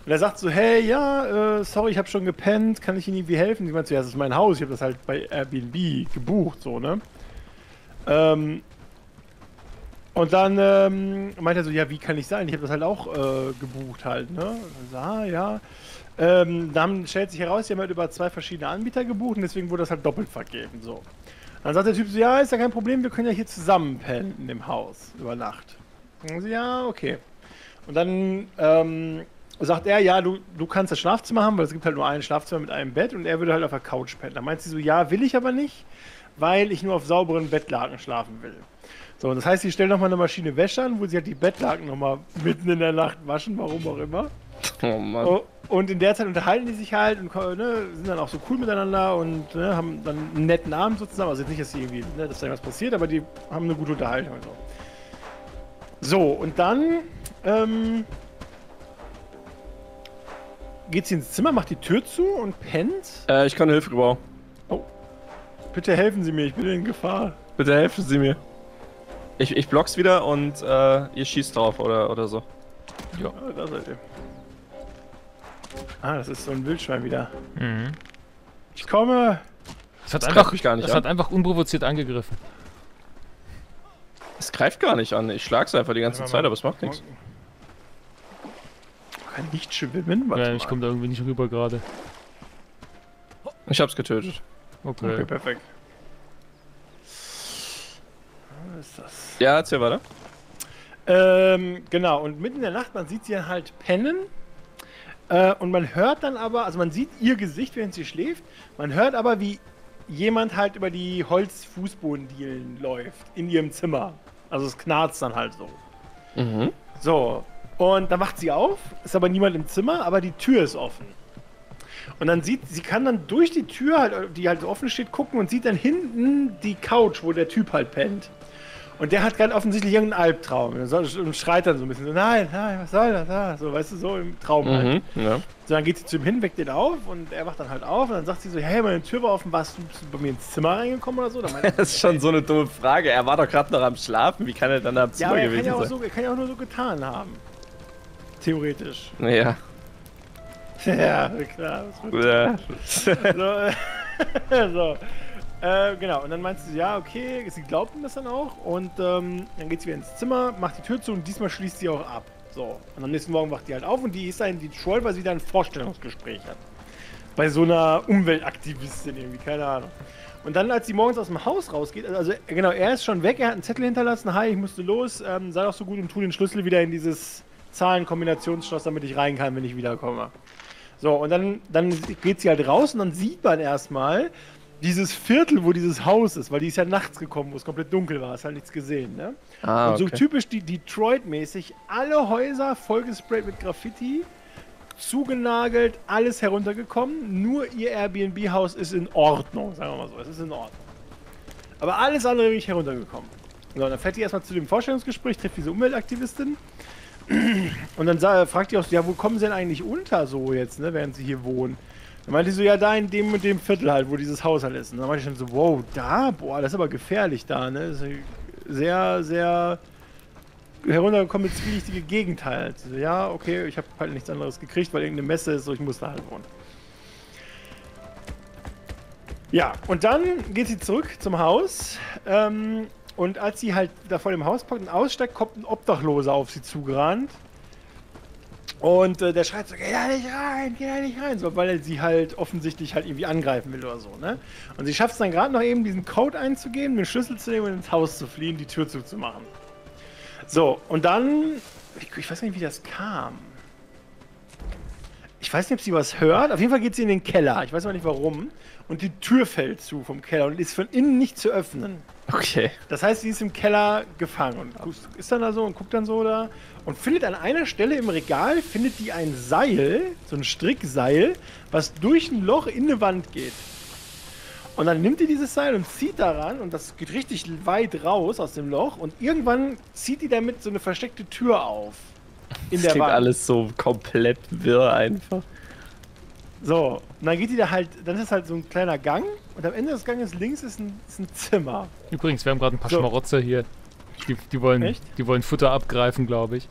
und er sagt so, hey, ja, äh, sorry, ich habe schon gepennt, kann ich Ihnen irgendwie helfen? Sie meint so, ja, das ist mein Haus, ich habe das halt bei Airbnb gebucht, so, ne? Ähm, und dann ähm, meint er so, ja, wie kann ich sein? Ich habe das halt auch äh, gebucht halt, ne? Dann so, ah, ja. Ähm, dann stellt sich heraus, die haben halt über zwei verschiedene Anbieter gebucht und deswegen wurde das halt doppelt vergeben, so. Dann sagt der Typ so, ja, ist ja kein Problem, wir können ja hier zusammen pennen in dem Haus über Nacht. Und so, ja, okay. Und dann ähm, sagt er, ja, du, du kannst das Schlafzimmer haben, weil es gibt halt nur ein Schlafzimmer mit einem Bett und er würde halt auf der Couch pennen. Da meint sie so, ja, will ich aber nicht, weil ich nur auf sauberen Bettlaken schlafen will. So, das heißt, sie stellen nochmal eine Maschine Wäsche an, wo sie halt die Bettlaken nochmal mitten in der Nacht waschen, warum auch immer. Oh Mann. Oh, und in der Zeit unterhalten die sich halt und ne, sind dann auch so cool miteinander und ne, haben dann einen netten Abend sozusagen. Also jetzt nicht, dass, die irgendwie, ne, dass da irgendwas passiert, aber die haben eine gute Unterhaltung und so. So, und dann ähm, geht sie ins Zimmer, macht die Tür zu und pennt. Äh, ich kann Hilfe gebrauchen. Bitte helfen Sie mir, ich bin in Gefahr. Bitte helfen Sie mir. Ich, ich block's wieder und äh, ihr schießt drauf oder, oder so. Ah, da seid ihr. Ah, das ist so ein Wildschwein wieder. Mhm. Ich komme. Es hat Das einfach, mich gar nicht es an. hat einfach unprovoziert angegriffen. Es greift gar nicht an. Ich schlag's einfach die ganze Zeit, mal. aber es macht nichts. Kann nicht schwimmen? Warte Ja, mal. ich komme da irgendwie nicht rüber gerade. Ich hab's getötet. Okay. Okay, perfekt. Was ist das? Ja, erzähl weiter. Ähm, genau, und mitten in der Nacht, man sieht sie halt pennen. Äh, und man hört dann aber, also man sieht ihr Gesicht, während sie schläft. Man hört aber, wie jemand halt über die Holzfußbodendielen läuft in ihrem Zimmer. Also es knarzt dann halt so. Mhm. So, und dann macht sie auf, ist aber niemand im Zimmer, aber die Tür ist offen. Und dann sieht, sie kann dann durch die Tür, halt, die halt offen steht, gucken und sieht dann hinten die Couch, wo der Typ halt pennt. Und der hat ganz offensichtlich irgendeinen Albtraum und schreit dann so ein bisschen so, nein, nein, was soll das? Ah, So, weißt du, so im Traum halt. Mhm. Ja. So, dann geht sie zu ihm hin, weckt ihn auf und er wacht dann halt auf und dann sagt sie so, hey, meine Tür war offen, warst du bei mir ins Zimmer reingekommen oder so? Das ist schon so eine dumme Frage. Er war doch gerade noch am Schlafen. Wie kann er dann da am ja, Zimmer aber er kann gewesen ja, auch sein? so, er kann ja auch nur so getan haben. Theoretisch. Ja. Ja, klar. Ja. so, äh, so. Äh, genau, und dann meinst du, ja, okay, sie glaubt ihm das dann auch. Und ähm, dann geht sie wieder ins Zimmer, macht die Tür zu und diesmal schließt sie auch ab. So, und am nächsten Morgen wacht die halt auf und die ist da in Detroit, weil sie da ein Vorstellungsgespräch hat. Bei so einer Umweltaktivistin irgendwie, keine Ahnung. Und dann, als sie morgens aus dem Haus rausgeht, also genau, er ist schon weg, er hat einen Zettel hinterlassen, hi, ich musste los, ähm, sei doch so gut und tu den Schlüssel wieder in dieses Zahlenkombinationsschloss, damit ich rein kann, wenn ich wiederkomme. So, und dann, dann geht sie halt raus und dann sieht man erstmal dieses Viertel, wo dieses Haus ist, weil die ist ja nachts gekommen, wo es komplett dunkel war, hast halt nichts gesehen, ne? Ah, und so okay. typisch die Detroit-mäßig, alle Häuser vollgesprayt mit Graffiti, zugenagelt, alles heruntergekommen, nur ihr Airbnb-Haus ist in Ordnung, sagen wir mal so, es ist in Ordnung. Aber alles andere wirklich heruntergekommen. So, dann fährt die erstmal zu dem Vorstellungsgespräch, trifft diese Umweltaktivistin und dann sa- fragt die auch so, ja, wo kommen sie denn eigentlich unter so jetzt, ne, während sie hier wohnen? Dann meinte sie so, ja, da in dem und dem Viertel halt, wo dieses Haus halt ist. Und dann meinte ich schon so, wow, da? Boah, das ist aber gefährlich da, ne? Das ist sehr, sehr heruntergekommene, zwielichtige Gegend halt. So, ja, okay, ich habe halt nichts anderes gekriegt, weil irgendeine Messe ist, so ich muss da halt wohnen. Ja, und dann geht sie zurück zum Haus. Ähm, und als sie halt da vor dem Haus packt und aussteigt, kommt ein Obdachloser auf sie zugerannt. Und äh, der schreit so, geh da nicht rein, geh da nicht rein, so, weil er sie halt offensichtlich halt irgendwie angreifen will oder so, ne? Und sie schafft es dann gerade noch eben, diesen Code einzugeben, den Schlüssel zu nehmen und ins Haus zu fliehen, die Tür zuzumachen. So, und dann, ich, ich weiß nicht, wie das kam. Ich weiß nicht, ob sie was hört. Auf jeden Fall geht sie in den Keller. Ich weiß aber nicht warum. Und die Tür fällt zu vom Keller und ist von innen nicht zu öffnen. Okay. Das heißt, sie ist im Keller gefangen und guckt- ist dann da so und guckt dann so da und findet an einer Stelle im Regal, findet die ein Seil, so ein Strickseil, was durch ein Loch in eine Wand geht. Und dann nimmt die dieses Seil und zieht daran und das geht richtig weit raus aus dem Loch und irgendwann zieht die damit so eine versteckte Tür auf. In Das der klingt Wand. alles so komplett wirr einfach. So, und dann geht die da halt, dann ist halt so ein kleiner Gang und am Ende des Ganges links ist ein, ist ein Zimmer. Übrigens, wir haben gerade ein paar So. Schmarotzer hier. Die, die, wollen, Echt? die wollen Futter abgreifen, glaube ich.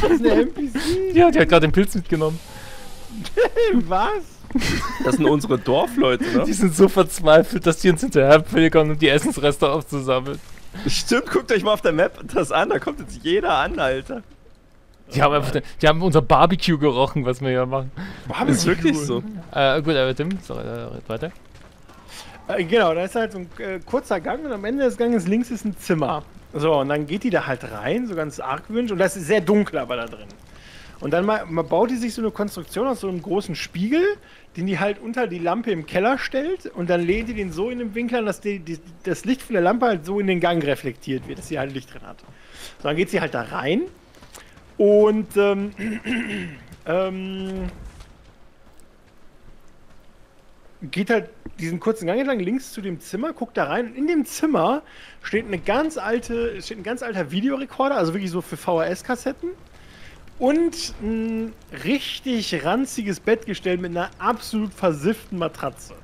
Das ist eine NPC. Ja, die hat gerade den Pilz mitgenommen. Was? Das sind unsere Dorfleute, Die ne? sind so verzweifelt, dass die uns hinterher pilgern, um die Essensreste aufzusammeln. Stimmt, guckt euch mal auf der Map das an, da kommt jetzt jeder an, Alter. Die haben einfach, die haben unser Barbecue gerochen, was wir hier machen. Das ist wirklich so. Äh, gut, aber Tim, sorry, äh, weiter. Äh, genau, da ist halt so ein äh, kurzer Gang und am Ende des Ganges links ist ein Zimmer. So, und dann geht die da halt rein, so ganz argwünsch, und das ist sehr dunkel aber da drin. Und dann mal, mal baut die sich so eine Konstruktion aus so einem großen Spiegel, den die halt unter die Lampe im Keller stellt und dann lehnt die den so in den Winkel an, dass die, die, das Licht von der Lampe halt so in den Gang reflektiert wird, dass sie halt Licht drin hat. So, dann geht sie halt da rein und ähm, ähm, geht halt diesen kurzen Gang entlang links zu dem Zimmer, guckt da rein und in dem Zimmer steht eine ganz alte, steht ein ganz alter Videorekorder, also wirklich so für VHS-Kassetten und ein richtig ranziges Bettgestell mit einer absolut versifften Matratze.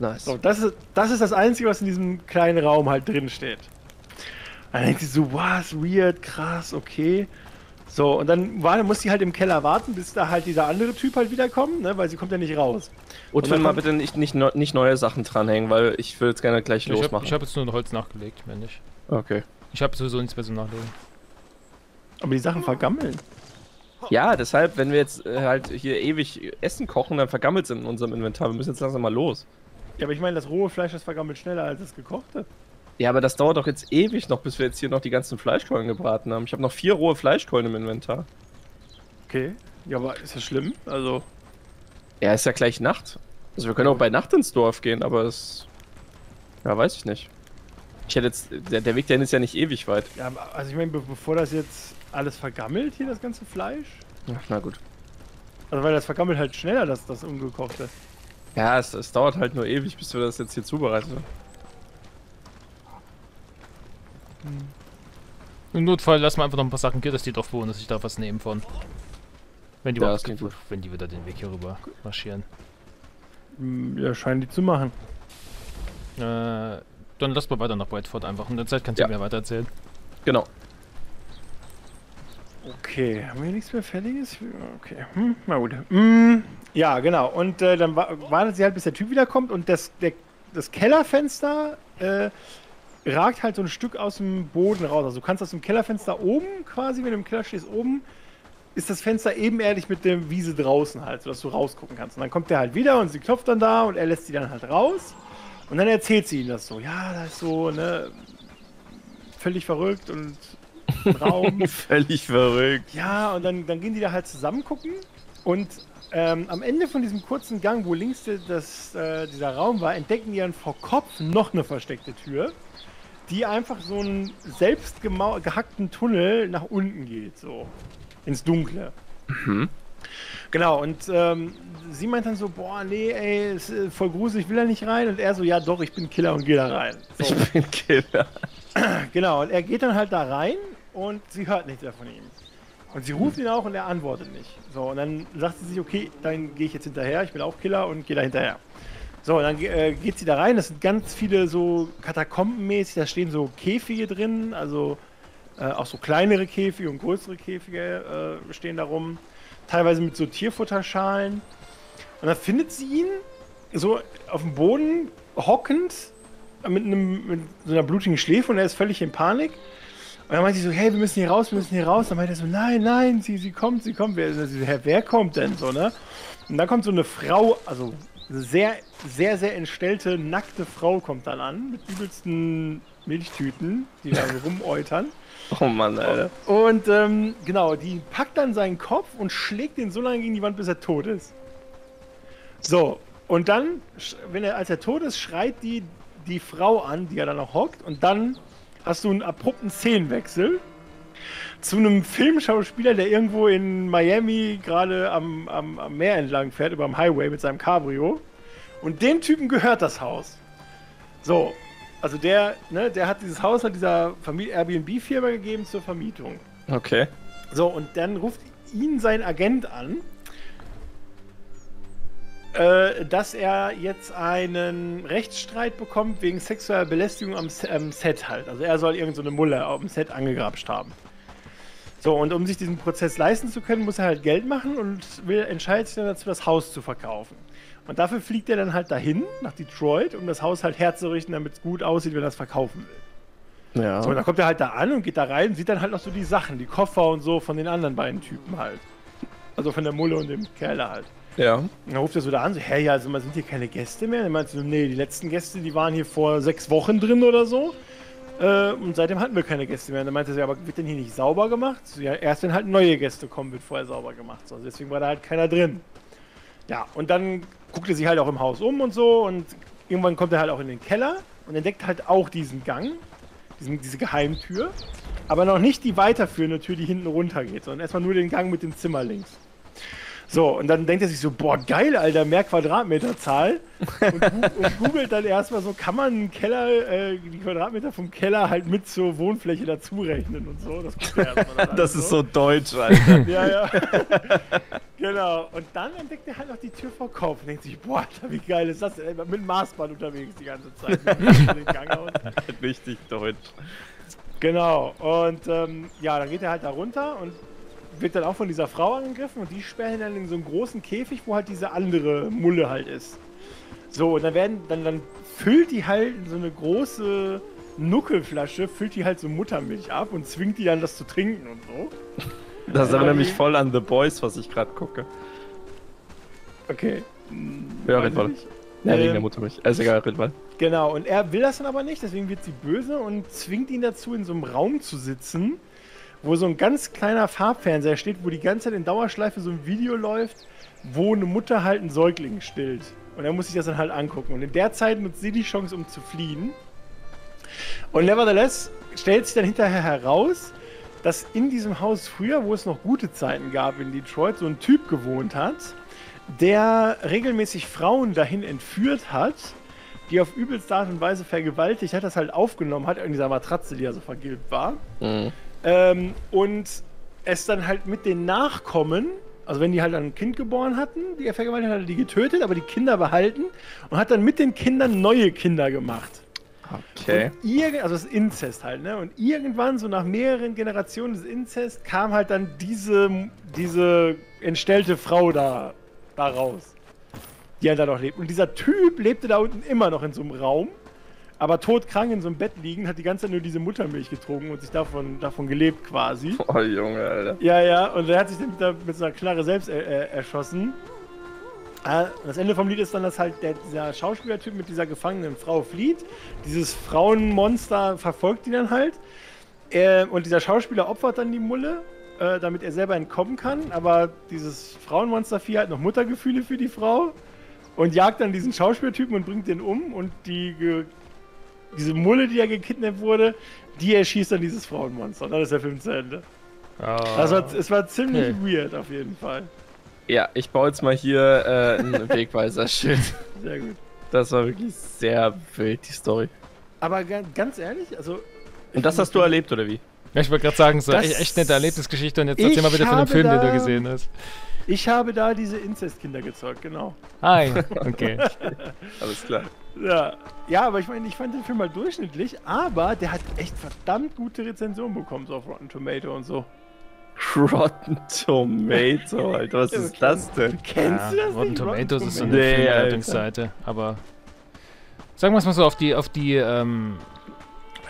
Nice. So, das ist, das ist das Einzige, was in diesem kleinen Raum halt drin steht. Dann denkt sie so, was, weird, krass, okay. So, und dann war, muss sie halt im Keller warten, bis da halt dieser andere Typ halt wiederkommt, ne, weil sie kommt ja nicht raus. Und, wenn mal bitte nicht, nicht, nicht neue Sachen dranhängen, weil ich will jetzt gerne gleich Ich habe losmachen. hab jetzt nur ein Holz nachgelegt, wenn nicht. okay. Ich habe sowieso nichts mehr zum Nachlegen. Aber die Sachen vergammeln. Ja, deshalb, wenn wir jetzt äh, halt hier ewig Essen kochen, dann vergammelt es in unserem Inventar. Wir müssen jetzt langsam mal los. Ja, aber ich meine, das rohe Fleisch, das vergammelt schneller als das gekochte. Ja, aber das dauert doch jetzt ewig noch, bis wir jetzt hier noch die ganzen Fleischkeulen gebraten haben. Ich habe noch vier rohe Fleischkeulen im Inventar. Okay. Ja, aber ist das schlimm? Also. Ja, ist ja gleich Nacht. Also wir können auch bei Nacht ins Dorf gehen, aber es... Ja, weiß ich nicht. Ich hätte jetzt... Der, der Weg dahin ist ja nicht ewig weit. Ja, also ich meine, be bevor das jetzt alles vergammelt, hier das ganze Fleisch. Ja, na gut. Also weil das vergammelt halt schneller, das, das ungekochte. Ja, es, es dauert halt nur ewig, bis wir das jetzt hier zubereiten. Im Notfall lassen wir einfach noch ein paar Sachen gehen, dass die doch wohnen, dass ich da was nehmen von. Wenn die, Ja, überhaupt- das gut. wenn die wieder den Weg hier rüber marschieren. Hm, Ja, scheinen die zu machen. Äh, dann lass mal weiter nach Whiteford einfach. In der Zeit kannst du Ja. mir weiter erzählen. Genau. Okay, haben wir nichts mehr Fertiges? Okay, hm, na gut. Hm, ja, genau. Und äh, dann wa wartet sie halt, bis der Typ wiederkommt und das, der, das Kellerfenster äh, ragt halt so ein Stück aus dem Boden raus. Also du kannst aus dem Kellerfenster oben quasi, wenn du im Keller stehst, oben ist das Fenster ebenerdig mit der Wiese draußen halt, sodass du rausgucken kannst. Und dann kommt der halt wieder und sie klopft dann da und er lässt sie dann halt raus. Und dann erzählt sie ihm das so. Ja, das ist so, ne, völlig verrückt und Raum. Völlig verrückt. Ja, und dann, dann gehen die da halt zusammen gucken. Und ähm, am Ende von diesem kurzen Gang, wo links das, äh, dieser Raum war, entdecken die dann vor Kopf noch eine versteckte Tür, die einfach so einen selbst gehackten Tunnel nach unten geht, so ins Dunkle. Genau, und ähm, sie meint dann so, boah, nee, ey, ist voll gruselig, ich will da nicht rein. Und er so, ja doch, ich bin Killer und geh da rein. So. Ich bin Killer. Genau, und er geht dann halt da rein und sie hört nichts mehr von ihm. Und sie ruft ihn auch und er antwortet nicht. So, und dann sagt sie sich, okay, dann gehe ich jetzt hinterher, ich bin auch Killer und gehe da hinterher. So, und dann äh, geht sie da rein, das sind ganz viele so Katakombenmäßig, da stehen so Käfige drin, also äh, auch so kleinere Käfige und größere Käfige äh, stehen da rum. Teilweise mit so Tierfutterschalen. Und dann findet sie ihn so auf dem Boden hockend mit, einem, mit so einer blutigen Schläfe und er ist völlig in Panik. Und dann meint sie so, hey, wir müssen hier raus, wir müssen hier raus. Dann meint er so, nein, nein, sie, sie kommt, sie kommt. Wer, sie, wer kommt denn so, ne? Und dann kommt so eine Frau, also eine sehr, sehr, sehr entstellte, nackte Frau kommt dann an, mit übelsten Milchtüten, die da rumäutern. Oh Mann, Alter. Und ähm, genau, die packt dann seinen Kopf und schlägt ihn so lange gegen die Wand, bis er tot ist. So, und dann, wenn er, als er tot ist, schreit die die Frau an, die er dann noch hockt, und dann hast du einen abrupten Szenenwechsel zu einem Filmschauspieler, der irgendwo in Miami gerade am, am, am Meer entlang fährt, über dem Highway mit seinem Cabrio. Und dem Typen gehört das Haus. So, also der, ne, der hat dieses Haus hat dieser Airbnb-Firma gegeben zur Vermietung. Okay. So, und dann ruft ihn sein Agent an, äh, dass er jetzt einen Rechtsstreit bekommt wegen sexueller Belästigung am, am Set halt. Also er soll irgendeine so Mulle auf dem Set angegrapscht haben. So, und um sich diesen Prozess leisten zu können, muss er halt Geld machen und will, entscheidet sich dann dazu, das Haus zu verkaufen. Und dafür fliegt er dann halt dahin, nach Detroit, um das Haus halt herzurichten, damit es gut aussieht, wenn er es verkaufen will. Ja. So, und dann kommt er halt da an und geht da rein und sieht dann halt noch so die Sachen, die Koffer und so von den anderen beiden Typen halt. Also von der Mulle und dem Kerl halt. Ja. Und dann ruft er so da an, so, hä, ja, also sind hier keine Gäste mehr? Und er meinte so, nee, die letzten Gäste, die waren hier vor sechs Wochen drin oder so. Äh, und seitdem hatten wir keine Gäste mehr. Und dann meinte sie, aber wird denn hier nicht sauber gemacht? So, ja, erst wenn halt neue Gäste kommen, wird vorher sauber gemacht. So, deswegen war da halt keiner drin. Ja, und dann guckte sie halt auch im Haus um und so. Und irgendwann kommt er halt auch in den Keller und entdeckt halt auch diesen Gang, diesen, diese Geheimtür. Aber noch nicht die weiterführende Tür, die hinten runter geht, sondern erstmal nur den Gang mit dem Zimmer links. So, und dann denkt er sich so, boah, geil, Alter, mehr Quadratmeterzahl. Und, und googelt dann erstmal so, kann man einen Keller, äh, die Quadratmeter vom Keller halt mit zur Wohnfläche dazu rechnen und so. Das, Das ist so deutsch, Alter. Ja, ja. genau. Und dann entdeckt er halt noch die Tür vor Kopf und denkt sich, boah, Alter, wie geil ist das denn? Mit dem Maßband unterwegs die ganze Zeit. Richtig deutsch. Genau. Und ähm, ja, dann geht er halt da runter und wird dann auch von dieser Frau angegriffen und die sperren ihn dann in so einen großen Käfig, wo halt diese andere Mulle halt ist. So, und dann werden, dann, dann füllt die halt so eine große Nuckelflasche, füllt die halt so Muttermilch ab und zwingt die dann das zu trinken und so. Das erinnert mich voll an The Boys, was ich gerade gucke. Okay. Ja, red nicht. Ja, wegen Ähm, der Muttermilch. Ist egal, red weiter. Genau, und er will das dann aber nicht, deswegen wird sie böse und zwingt ihn dazu, in so einem Raum zu sitzen, wo so ein ganz kleiner Farbfernseher steht, wo die ganze Zeit in Dauerschleife so ein Video läuft, wo eine Mutter halt einen Säugling stillt. Und er muss sich das dann halt angucken. Und in der Zeit nutzt sie die Chance, um zu fliehen. Und nevertheless stellt sich dann hinterher heraus, dass in diesem Haus früher, wo es noch gute Zeiten gab in Detroit, so ein Typ gewohnt hat, der regelmäßig Frauen dahin entführt hat, die auf übelste Art und Weise vergewaltigt hat, das halt aufgenommen hat in dieser Matratze, die ja so vergilbt war. Mhm. Ähm, und es dann halt mit den Nachkommen, also wenn die halt ein Kind geboren hatten, die er vergewaltigt hat, er die getötet, aber die Kinder behalten und hat dann mit den Kindern neue Kinder gemacht. Okay. Und also das Inzest halt, ne? Und irgendwann, so nach mehreren Generationen des Inzest, kam halt dann diese, diese entstellte Frau da, da raus. Die halt da noch lebt. Und dieser Typ lebte da unten immer noch in so einem Raum, aber todkrank in so einem Bett liegen, hat die ganze Zeit nur diese Muttermilch getrunken und sich davon, davon gelebt quasi. Oh, Junge, Alter. Ja, ja, und er hat sich dann mit, der, mit so einer Knarre selbst äh, äh, erschossen. Äh, das Ende vom Lied ist dann, dass halt der, dieser Schauspielertyp mit dieser gefangenen Frau flieht. Dieses Frauenmonster verfolgt ihn dann halt. Äh, und dieser Schauspieler opfert dann die Mulle, äh, damit er selber entkommen kann. Aber dieses Frauenmonster-Vieh hat noch Muttergefühle für die Frau und jagt dann diesen Schauspielertypen und bringt den um. Und die, diese Mulle, die ja gekidnappt wurde, die erschießt dann dieses Frauenmonster. Und dann ist der Film zu Ende. Das war, es war ziemlich Okay. weird auf jeden Fall. Ja, ich baue jetzt mal hier äh, ein Wegweiser-Schild. Sehr gut. Das war wirklich sehr wild, die Story. Aber ga- ganz ehrlich, also. Und das hast du erlebt, oder wie? Ja, ich wollte gerade sagen, so Das- echt, echt nette Erlebnisgeschichte und jetzt erzähl mal bitte von dem Film, den du gesehen hast. Ich habe da diese Inzestkinder gezeugt, genau. Ja, okay. Alles klar. Ja, ja aber ich meine, ich fand den Film mal durchschnittlich, aber der hat echt verdammt gute Rezensionen bekommen, so auf Rotten Tomato und so. Rotten Tomato, Alter, was ist das denn? Kennst ja, du das Rotten nicht? Tomatoes ist so eine Nee, Filmbewertungsseite, aber sagen wir es mal so, auf die, auf die, ähm,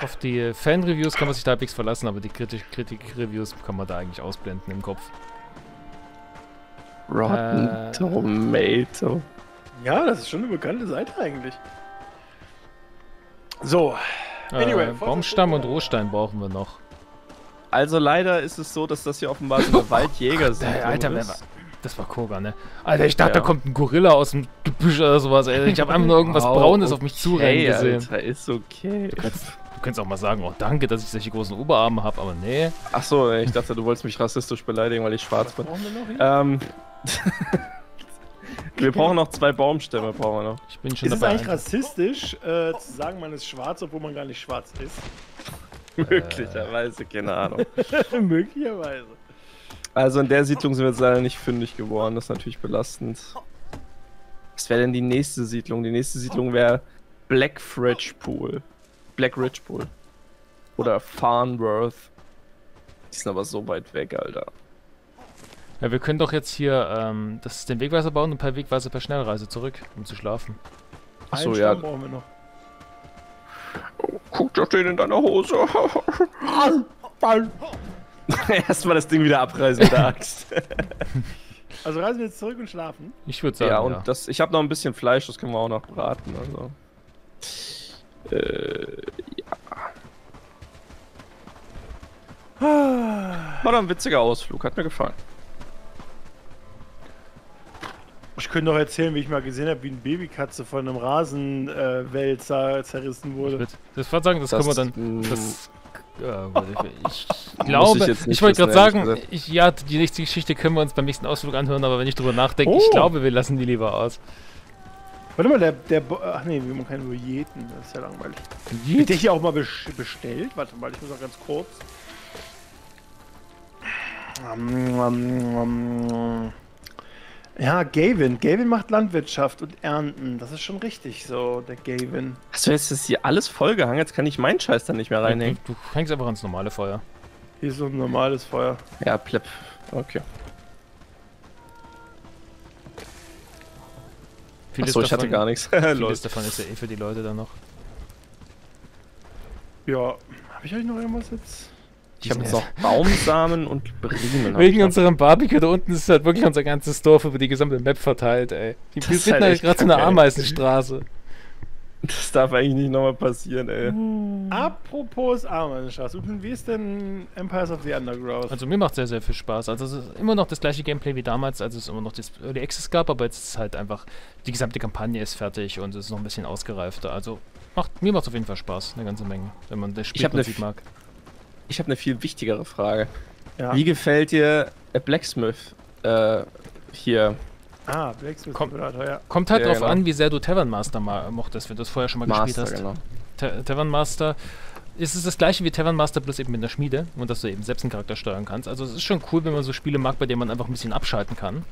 auf die Fan-Reviews kann man sich da halbwegs verlassen, aber die Kritik- Kritik-Reviews kann man da eigentlich ausblenden im Kopf. Rotten Äh. Tomato. Ja, das ist schon eine bekannte Seite eigentlich. So, Anyway, äh, Baumstamm und Rohstein brauchen wir noch. Also leider ist es so, dass das hier offenbar so eine waldjäger Äh, Alter, wer war, das war Koga, ne? Alter, ich dachte, Ja. da kommt ein Gorilla aus dem Gebüsch oder sowas. Ey. Ich habe einfach nur irgendwas Braunes auf mich zurennen gesehen. Alter, ist okay. Du kannst, du kannst auch mal sagen, oh danke, dass ich solche großen Oberarme habe, aber nee. Achso, ich dachte, du wolltest mich rassistisch beleidigen, weil ich schwarz bin. brauchen wir noch hier? Ähm. Wir brauchen noch zwei Baumstämme, brauchen wir noch. Ich bin schon Ist es dabei. eigentlich rassistisch, äh, zu sagen, man ist schwarz, obwohl man gar nicht schwarz ist? Möglicherweise, keine Ahnung. Möglicherweise. Also in der Siedlung sind wir jetzt leider nicht fündig geworden, das ist natürlich belastend. Was wäre denn die nächste Siedlung? Die nächste Siedlung wäre Black Ridge Pool. Black Ridge Pool. Oder Farnworth. Die sind aber so weit weg, Alter. Ja, wir können doch jetzt hier ähm, das, den Wegweiser bauen und per Wegweiser per Schnellreise zurück, um zu schlafen. Achso, Einen ja. Brauchen wir noch. Guck, da steht in deiner Hose. Erstmal das Ding wieder abreißen mit der Axt. Also reisen wir jetzt zurück und schlafen. Ich würde sagen, ja, ja. und das, ich habe noch ein bisschen Fleisch, das können wir auch noch braten. Also. Äh, War doch ein witziger Ausflug, hat mir gefallen. Ich könnte noch erzählen, wie ich mal gesehen habe, wie eine Babykatze von einem Rasenwälzer zerrissen wurde. Das, würde sagen, das, Das- können wir dann. mh. Das, ja, gut, ich, ich ich glaube, ich, nicht wollte gerade sagen, ich, ja, die nächste Geschichte können wir uns beim nächsten Ausflug anhören, aber wenn ich drüber nachdenke, ich Oh. glaube, wir lassen die lieber aus. Warte mal, der, der, Bo- ach nee, man kann nur jeden, das ist ja langweilig. Wird der hier auch mal bes- bestellt? Warte mal, ich muss auch ganz kurz. Ja, Gavin. Gavin macht Landwirtschaft und Ernten. Das ist schon richtig so, der Gavin. Hast du jetzt hier alles vollgehangen? Jetzt kann ich meinen Scheiß dann nicht mehr reinhängen. Du, du hängst einfach ans normale Feuer. Hier ist so ein normales Feuer. Ja, plepp. Okay. Vieles Achso, ich hatte davon- gar nichts. Vieles davon ist ja eh für die Leute dann noch. Ja, habe ich euch noch irgendwas jetzt? Ich habe jetzt noch Baumsamen und ich Wegen unserem Barbecue da unten ist halt wirklich unser ganzes Dorf über die gesamte Map verteilt, ey. Die, Das sind halt gerade so eine. Ameisenstraße. Das darf eigentlich nicht nochmal passieren, ey. Apropos Armenstraße, wie ist denn Empires of the Underground? Also mir macht sehr, sehr viel Spaß. Also es ist immer noch das gleiche Gameplay wie damals, als es immer noch das Early Access gab, aber jetzt ist es halt einfach, die gesamte Kampagne ist fertig und es ist noch ein bisschen ausgereifter. Also macht, mir macht es auf jeden Fall Spaß, eine ganze Menge, wenn man das F- mag. Ich habe eine viel wichtigere Frage. ja. Wie gefällt dir äh, Blacksmith äh, hier? Ah, Blacksmith Komm. Simulator, ja. Kommt halt Ja, drauf genau. an, wie sehr du Tavern Master ma mochtest, wenn du es vorher schon mal gespielt Master, hast. genau. Ta Tavern Master ist es das gleiche wie Tavern Master, bloß eben mit einer Schmiede und dass du eben selbst einen Charakter steuern kannst. Also es ist schon cool, wenn man so Spiele mag, bei denen man einfach ein bisschen abschalten kann.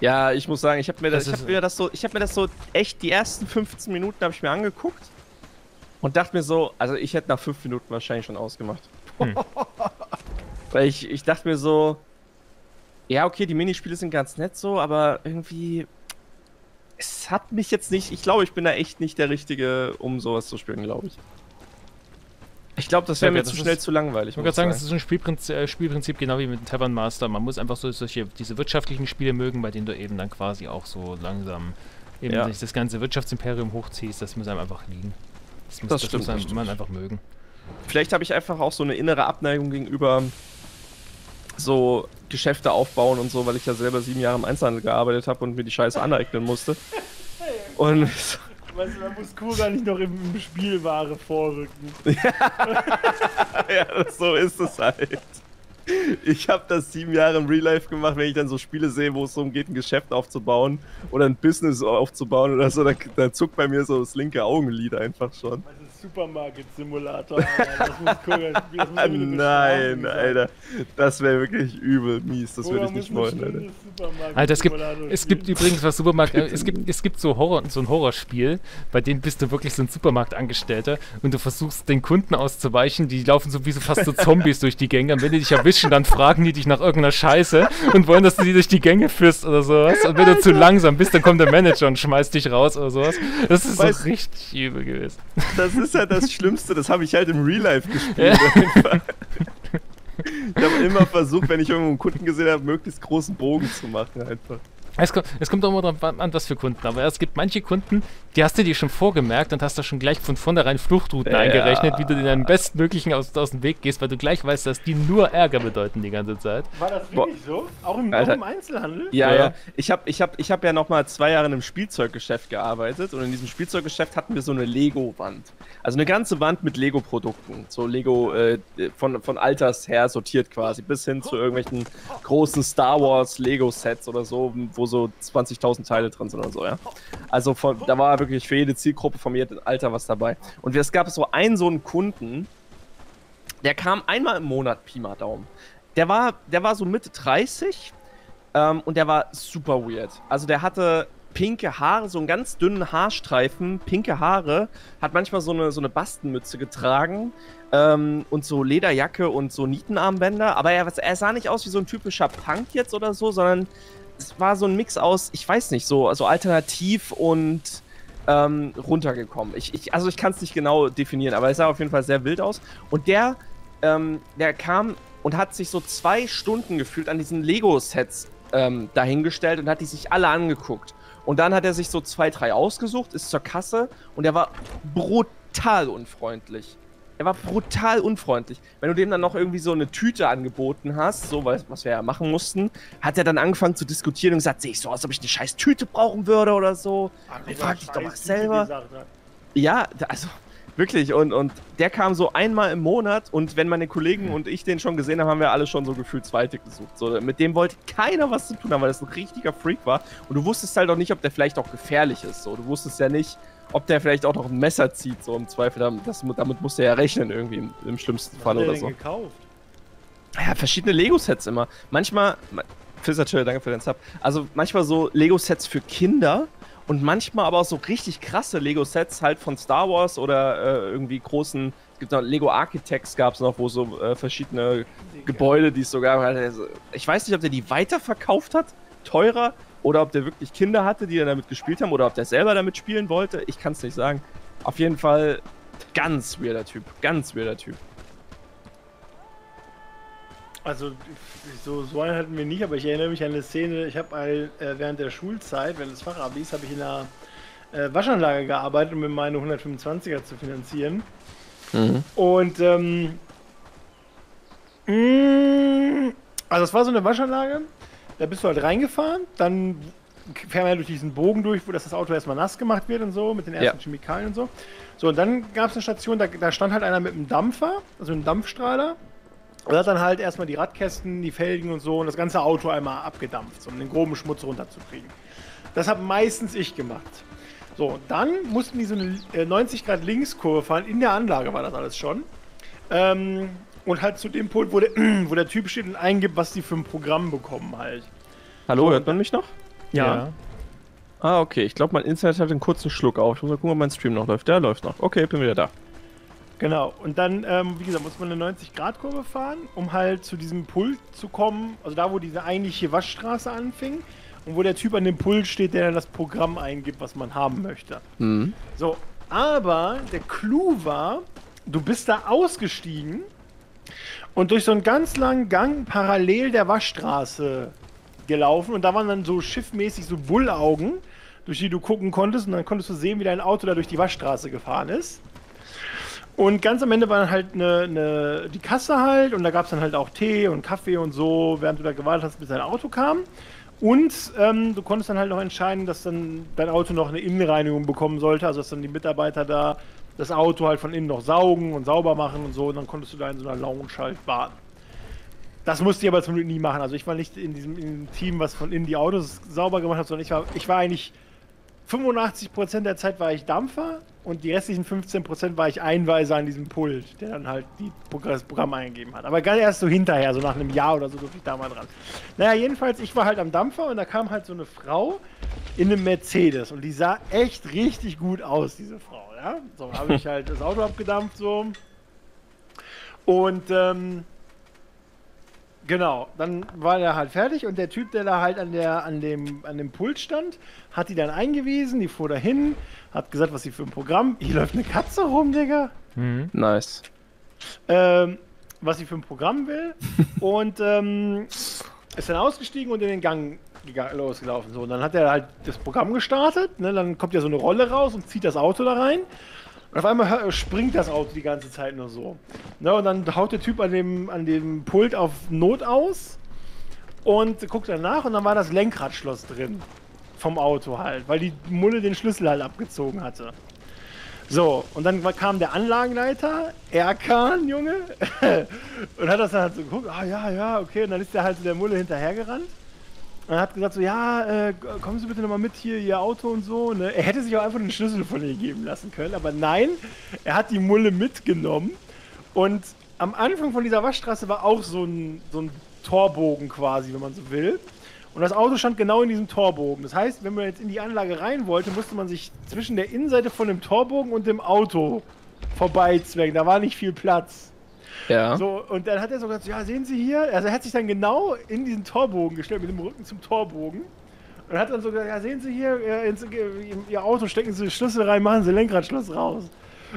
Ja, ich muss sagen, ich habe mir das, Das ich hab mir das so, ich habe mir das so echt die ersten 15 Minuten habe ich mir angeguckt und dachte mir so, also ich hätte nach 5 Minuten wahrscheinlich schon ausgemacht. Hm. Weil ich, ich dachte mir so, ja okay, die Minispiele sind ganz nett so, aber irgendwie es hat mich jetzt nicht, ich glaube, ich bin da echt nicht der richtige, um sowas zu spielen, glaube ich. Ich glaube, das wäre Ja, mir das zu ist- schnell zu langweilig. Ich wollte gerade sagen, es ist so ein Spielprinzip, äh, Spielprinzip genau wie mit dem Tavern Master. Man muss einfach so solche, diese wirtschaftlichen Spiele mögen, bei denen du eben dann quasi auch so langsam eben Ja. sich das ganze Wirtschaftsimperium hochziehst. Das muss einem einfach liegen. Das muss, Das das stimmt, muss man einfach mögen. Vielleicht habe ich einfach auch so eine innere Abneigung gegenüber so Geschäfte aufbauen und so, weil ich ja selber sieben Jahre im Einzelhandel gearbeitet habe und mir die Scheiße aneignen musste. Und Weißt du, da muss Kuga nicht noch im, im Spielware vorrücken. ja, so ist es halt. Ich habe das sieben Jahre im Real Life gemacht, wenn ich dann so Spiele sehe, wo es darum geht, ein Geschäft aufzubauen oder ein Business aufzubauen oder so, da, da zuckt bei mir so das linke Augenlid einfach schon. Supermarket-Simulator. Alter. Das muss spielen. Das muss Ah, nein. Alter. Das wäre wirklich übel mies. Das würde ich nicht wollen, Alter. Alter, es gibt, es gibt übrigens was Supermarkt, äh, es gibt, es gibt so Horror, so ein Horrorspiel, bei dem bist du wirklich so ein Supermarktangestellter und du versuchst den Kunden auszuweichen, die laufen so wie so fast so Zombies durch die Gänge und wenn die dich erwischen, dann fragen die dich nach irgendeiner Scheiße und wollen, dass du die durch die Gänge führst oder sowas und wenn du zu langsam bist, dann kommt der Manager und schmeißt dich raus oder sowas. Das ist Weißt- so richtig übel gewesen. Das ist ja das Schlimmste, das habe ich halt im Real Life gespielt. Ja. Ich habe immer versucht, wenn ich irgendwo einen Kunden gesehen habe, möglichst großen Bogen zu machen einfach. Es kommt, es kommt auch immer drauf an, was für Kunden. Aber es gibt manche Kunden, die hast du dir schon vorgemerkt und hast da schon gleich von vornherein Fluchtrouten Ja. eingerechnet, wie du den am bestmöglichen aus, aus dem Weg gehst, weil du gleich weißt, dass die nur Ärger bedeuten die ganze Zeit. War das Boah. wirklich so? Auch im, auch im Einzelhandel? Ja, Ja. ja. Ich habe ich hab, ich hab ja noch mal zwei Jahre in einem Spielzeuggeschäft gearbeitet und in diesem Spielzeuggeschäft hatten wir so eine Lego-Wand. Also eine ganze Wand mit Lego-Produkten. So Lego äh, von, von Alters her sortiert quasi, bis hin zu irgendwelchen großen Star Wars Lego-Sets oder so, wo so 20.000 Teile drin sind oder so, ja. Also von, da war wirklich für jede Zielgruppe von jedem Alter was dabei. Und es gab so einen so einen Kunden, der kam einmal im Monat, Pi mal Daumen. Der war, der war so Mitte 30 ähm, und der war super weird. Also der hatte pinke Haare, so einen ganz dünnen Haarstreifen, pinke Haare, hat manchmal so eine, so eine Bastenmütze getragen ähm, und so Lederjacke und so Nietenarmbänder. Aber er, er sah nicht aus wie so ein typischer Punk jetzt oder so, sondern es war so ein Mix aus, ich weiß nicht, so also alternativ und ähm, runtergekommen. Ich, ich, also ich kann es nicht genau definieren, aber es sah auf jeden Fall sehr wild aus. Und der, ähm, der kam und hat sich so zwei Stunden gefühlt an diesen Lego-Sets ähm, dahingestellt und hat die sich alle angeguckt. Und dann hat er sich so zwei, drei ausgesucht, ist zur Kasse und er war brutal unfreundlich. Er war brutal unfreundlich. Wenn du dem dann noch irgendwie so eine Tüte angeboten hast, so was, was wir ja machen mussten, hat er dann angefangen zu diskutieren und gesagt, sehe ich so aus, ob ich eine scheiß Tüte brauchen würde oder so. Ach, frag dich doch mal selber. hat. Ja, also wirklich. Und, und der kam so einmal im Monat und wenn meine Kollegen und ich den schon gesehen haben, haben wir alle schon so gefühlt zweite gesucht. So, mit dem wollte keiner was zu tun haben, weil das ein richtiger Freak war. Und du wusstest halt auch nicht, ob der vielleicht auch gefährlich ist. So, du wusstest ja nicht, ob der vielleicht auch noch ein Messer zieht, so im Zweifel. Damit, das, damit musst du ja rechnen, irgendwie im, im schlimmsten Was Fall oder so. gekauft? Ja, verschiedene Lego-Sets immer. Manchmal, Fisserchill, danke für den Sub. Also manchmal so Lego-Sets für Kinder und manchmal aber auch so richtig krasse Lego-Sets halt von Star Wars oder äh, irgendwie großen. Es gibt noch Lego Architects gab es noch, wo so äh, verschiedene Gebäude, die es sogar. Also, ich weiß nicht, ob der die weiterverkauft hat, teurer, oder ob der wirklich Kinder hatte, die dann damit gespielt haben, oder ob der selber damit spielen wollte. Ich kann es nicht sagen. Auf jeden Fall ganz weirder Typ, ganz weirder Typ. Also, so, so einen hatten wir nicht, aber ich erinnere mich an eine Szene. Ich habe äh, während der Schulzeit, während des Fachabis, habe ich in einer äh, Waschanlage gearbeitet, um mir meine 125er zu finanzieren. Und, ähm, mh, also, es war so eine Waschanlage, da bist du halt reingefahren, dann wir ja durch diesen Bogen durch, wo das, das Auto erstmal nass gemacht wird und so, mit den ersten Ja. Chemikalien und so. So, und dann gab es eine Station, da, da stand halt einer mit einem Dampfer, also einem Dampfstrahler. Und hat dann halt erstmal die Radkästen, die Felgen und so und das ganze Auto einmal abgedampft, um den groben Schmutz runterzukriegen. Das habe meistens ich gemacht. So, dann mussten die so eine äh, 90 Grad Linkskurve fahren. In der Anlage war das alles schon. Ähm, und halt zu dem Punkt, wo der, wo der Typ steht und eingibt, was die für ein Programm bekommen halt. Hallo, hört man mich noch? Ja. Ah, okay. Ich glaube, mein Internet hat einen kurzen Schluck auf. Ich muss mal gucken, ob mein Stream noch läuft. Der läuft noch. Okay, bin wieder da. Genau. Und dann, ähm, wie gesagt, muss man eine 90-Grad-Kurve fahren, um halt zu diesem Pult zu kommen. Also da, wo diese eigentliche Waschstraße anfing. Und wo der Typ an dem Pult steht, der dann das Programm eingibt, was man haben möchte. Mhm. So, aber der Clou war, du bist da ausgestiegen und durch so einen ganz langen Gang parallel der Waschstraße gelaufen und da waren dann so schiffmäßig so Bullaugen, durch die du gucken konntest und dann konntest du sehen, wie dein Auto da durch die Waschstraße gefahren ist. Und ganz am Ende war dann halt eine, eine, die Kasse halt und da gab es dann halt auch Tee und Kaffee und so, während du da gewartet hast, bis dein Auto kam. Und ähm, du konntest dann halt noch entscheiden, dass dann dein Auto noch eine Innenreinigung bekommen sollte, also dass dann die Mitarbeiter da das Auto halt von innen noch saugen und sauber machen und so und dann konntest du da in so einer Lounge halt warten. Das musste ich aber zum Glück nie machen. Also ich war nicht in diesem, in diesem Team, was von innen die Autos sauber gemacht hat, sondern ich war, ich war eigentlich 85% der Zeit war ich Dampfer und die restlichen 15% war ich Einweiser an diesem Pult, der dann halt die, das Programm eingegeben hat. Aber gar erst so hinterher, so nach einem Jahr oder so durfte ich da mal dran. Naja, jedenfalls, ich war halt am Dampfer und da kam halt so eine Frau in einem Mercedes und die sah echt richtig gut aus, diese Frau, ja. So habe ich halt das Auto abgedampft so. Und ähm, Genau, dann war der halt fertig und der Typ, der da halt an, der, an, dem, an dem Pult stand, hat die dann eingewiesen, die fuhr dahin, hat gesagt, was sie für ein Programm. Hier läuft eine Katze rum, Digga. Mhm. Nice. Ähm, was sie für ein Programm will. und ähm, ist dann ausgestiegen und in den Gang losgelaufen. So, und dann hat er halt das Programm gestartet, ne, dann kommt ja so eine Rolle raus und zieht das Auto da rein. Und auf einmal springt das Auto die ganze Zeit nur so. Ne, und dann haut der Typ an dem, an dem Pult auf Not aus und guckt danach und dann war das Lenkradschloss drin. Vom Auto halt, weil die Mulle den Schlüssel halt abgezogen hatte. So, und dann kam der Anlagenleiter, Erkan, Junge, und hat das dann halt so geguckt, ah ja, ja, okay, und dann ist der halt so der Mulle hinterhergerannt. Und hat gesagt so, ja, äh, kommen Sie bitte nochmal mit hier, Ihr Auto und so. Ne? Er hätte sich auch einfach den Schlüssel von ihr geben lassen können, aber nein, er hat die Mulle mitgenommen. Und am Anfang von dieser Waschstraße war auch so ein, so ein Torbogen quasi, wenn man so will. Und das Auto stand genau in diesem Torbogen. Das heißt, wenn man jetzt in die Anlage rein wollte, musste man sich zwischen der Innenseite von dem Torbogen und dem Auto vorbeizwängen. Da war nicht viel Platz. Ja. So, und dann hat er so gesagt, ja, sehen Sie hier, also er hat sich dann genau in diesen Torbogen gestellt, mit dem Rücken zum Torbogen. Und hat dann so gesagt, ja, sehen Sie hier, äh, ins, Ihr Auto, stecken Sie Schlüssel rein, machen Sie Lenkradschloss raus.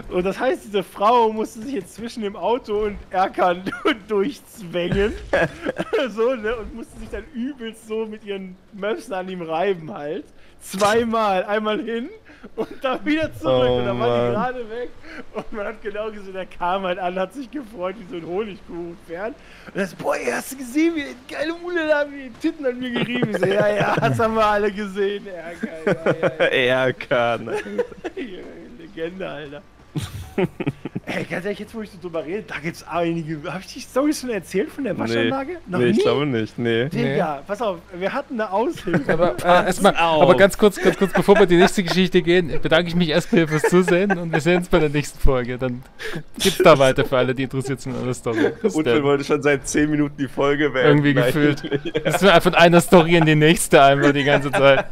Und das heißt, diese Frau musste sich jetzt zwischen dem Auto und Erkan durchzwängen. so, ne? Und musste sich dann übelst so mit ihren Möpsen an ihm reiben halt. Zweimal. Einmal hin und dann wieder zurück. Oh, und dann war die Mann. gerade weg. Und man hat genau gesehen, der kam halt an, hat sich gefreut wie so ein Honigkuchenpferd. Und das, boah, ey, hast du gesehen, wie geile Mule da, wie die Titten an mir gerieben. Ich so, ja, ja, das haben wir alle gesehen. Geil, ja, ja, ja. Erkan. Legende, Alter. Ey, ganz ehrlich, jetzt wo ich so drüber rede, da gibt's einige. Hab ich die Story schon erzählt von der Waschanlage? Nee, ich glaube nicht, nee. Digga, pass auf, wir hatten eine Aushilfe. Aber äh, erstmal, auf. aber ganz kurz, ganz kurz, bevor wir in die nächste Geschichte gehen, bedanke ich mich erstmal fürs Zusehen und wir sehen uns bei der nächsten Folge. Dann gibt's da weiter für alle, die interessiert sind an der Story. Und dann. wir wollte schon seit 10 Minuten die Folge beenden. Irgendwie gefühlt. Das ist von einer Story in die nächste einmal die ganze Zeit.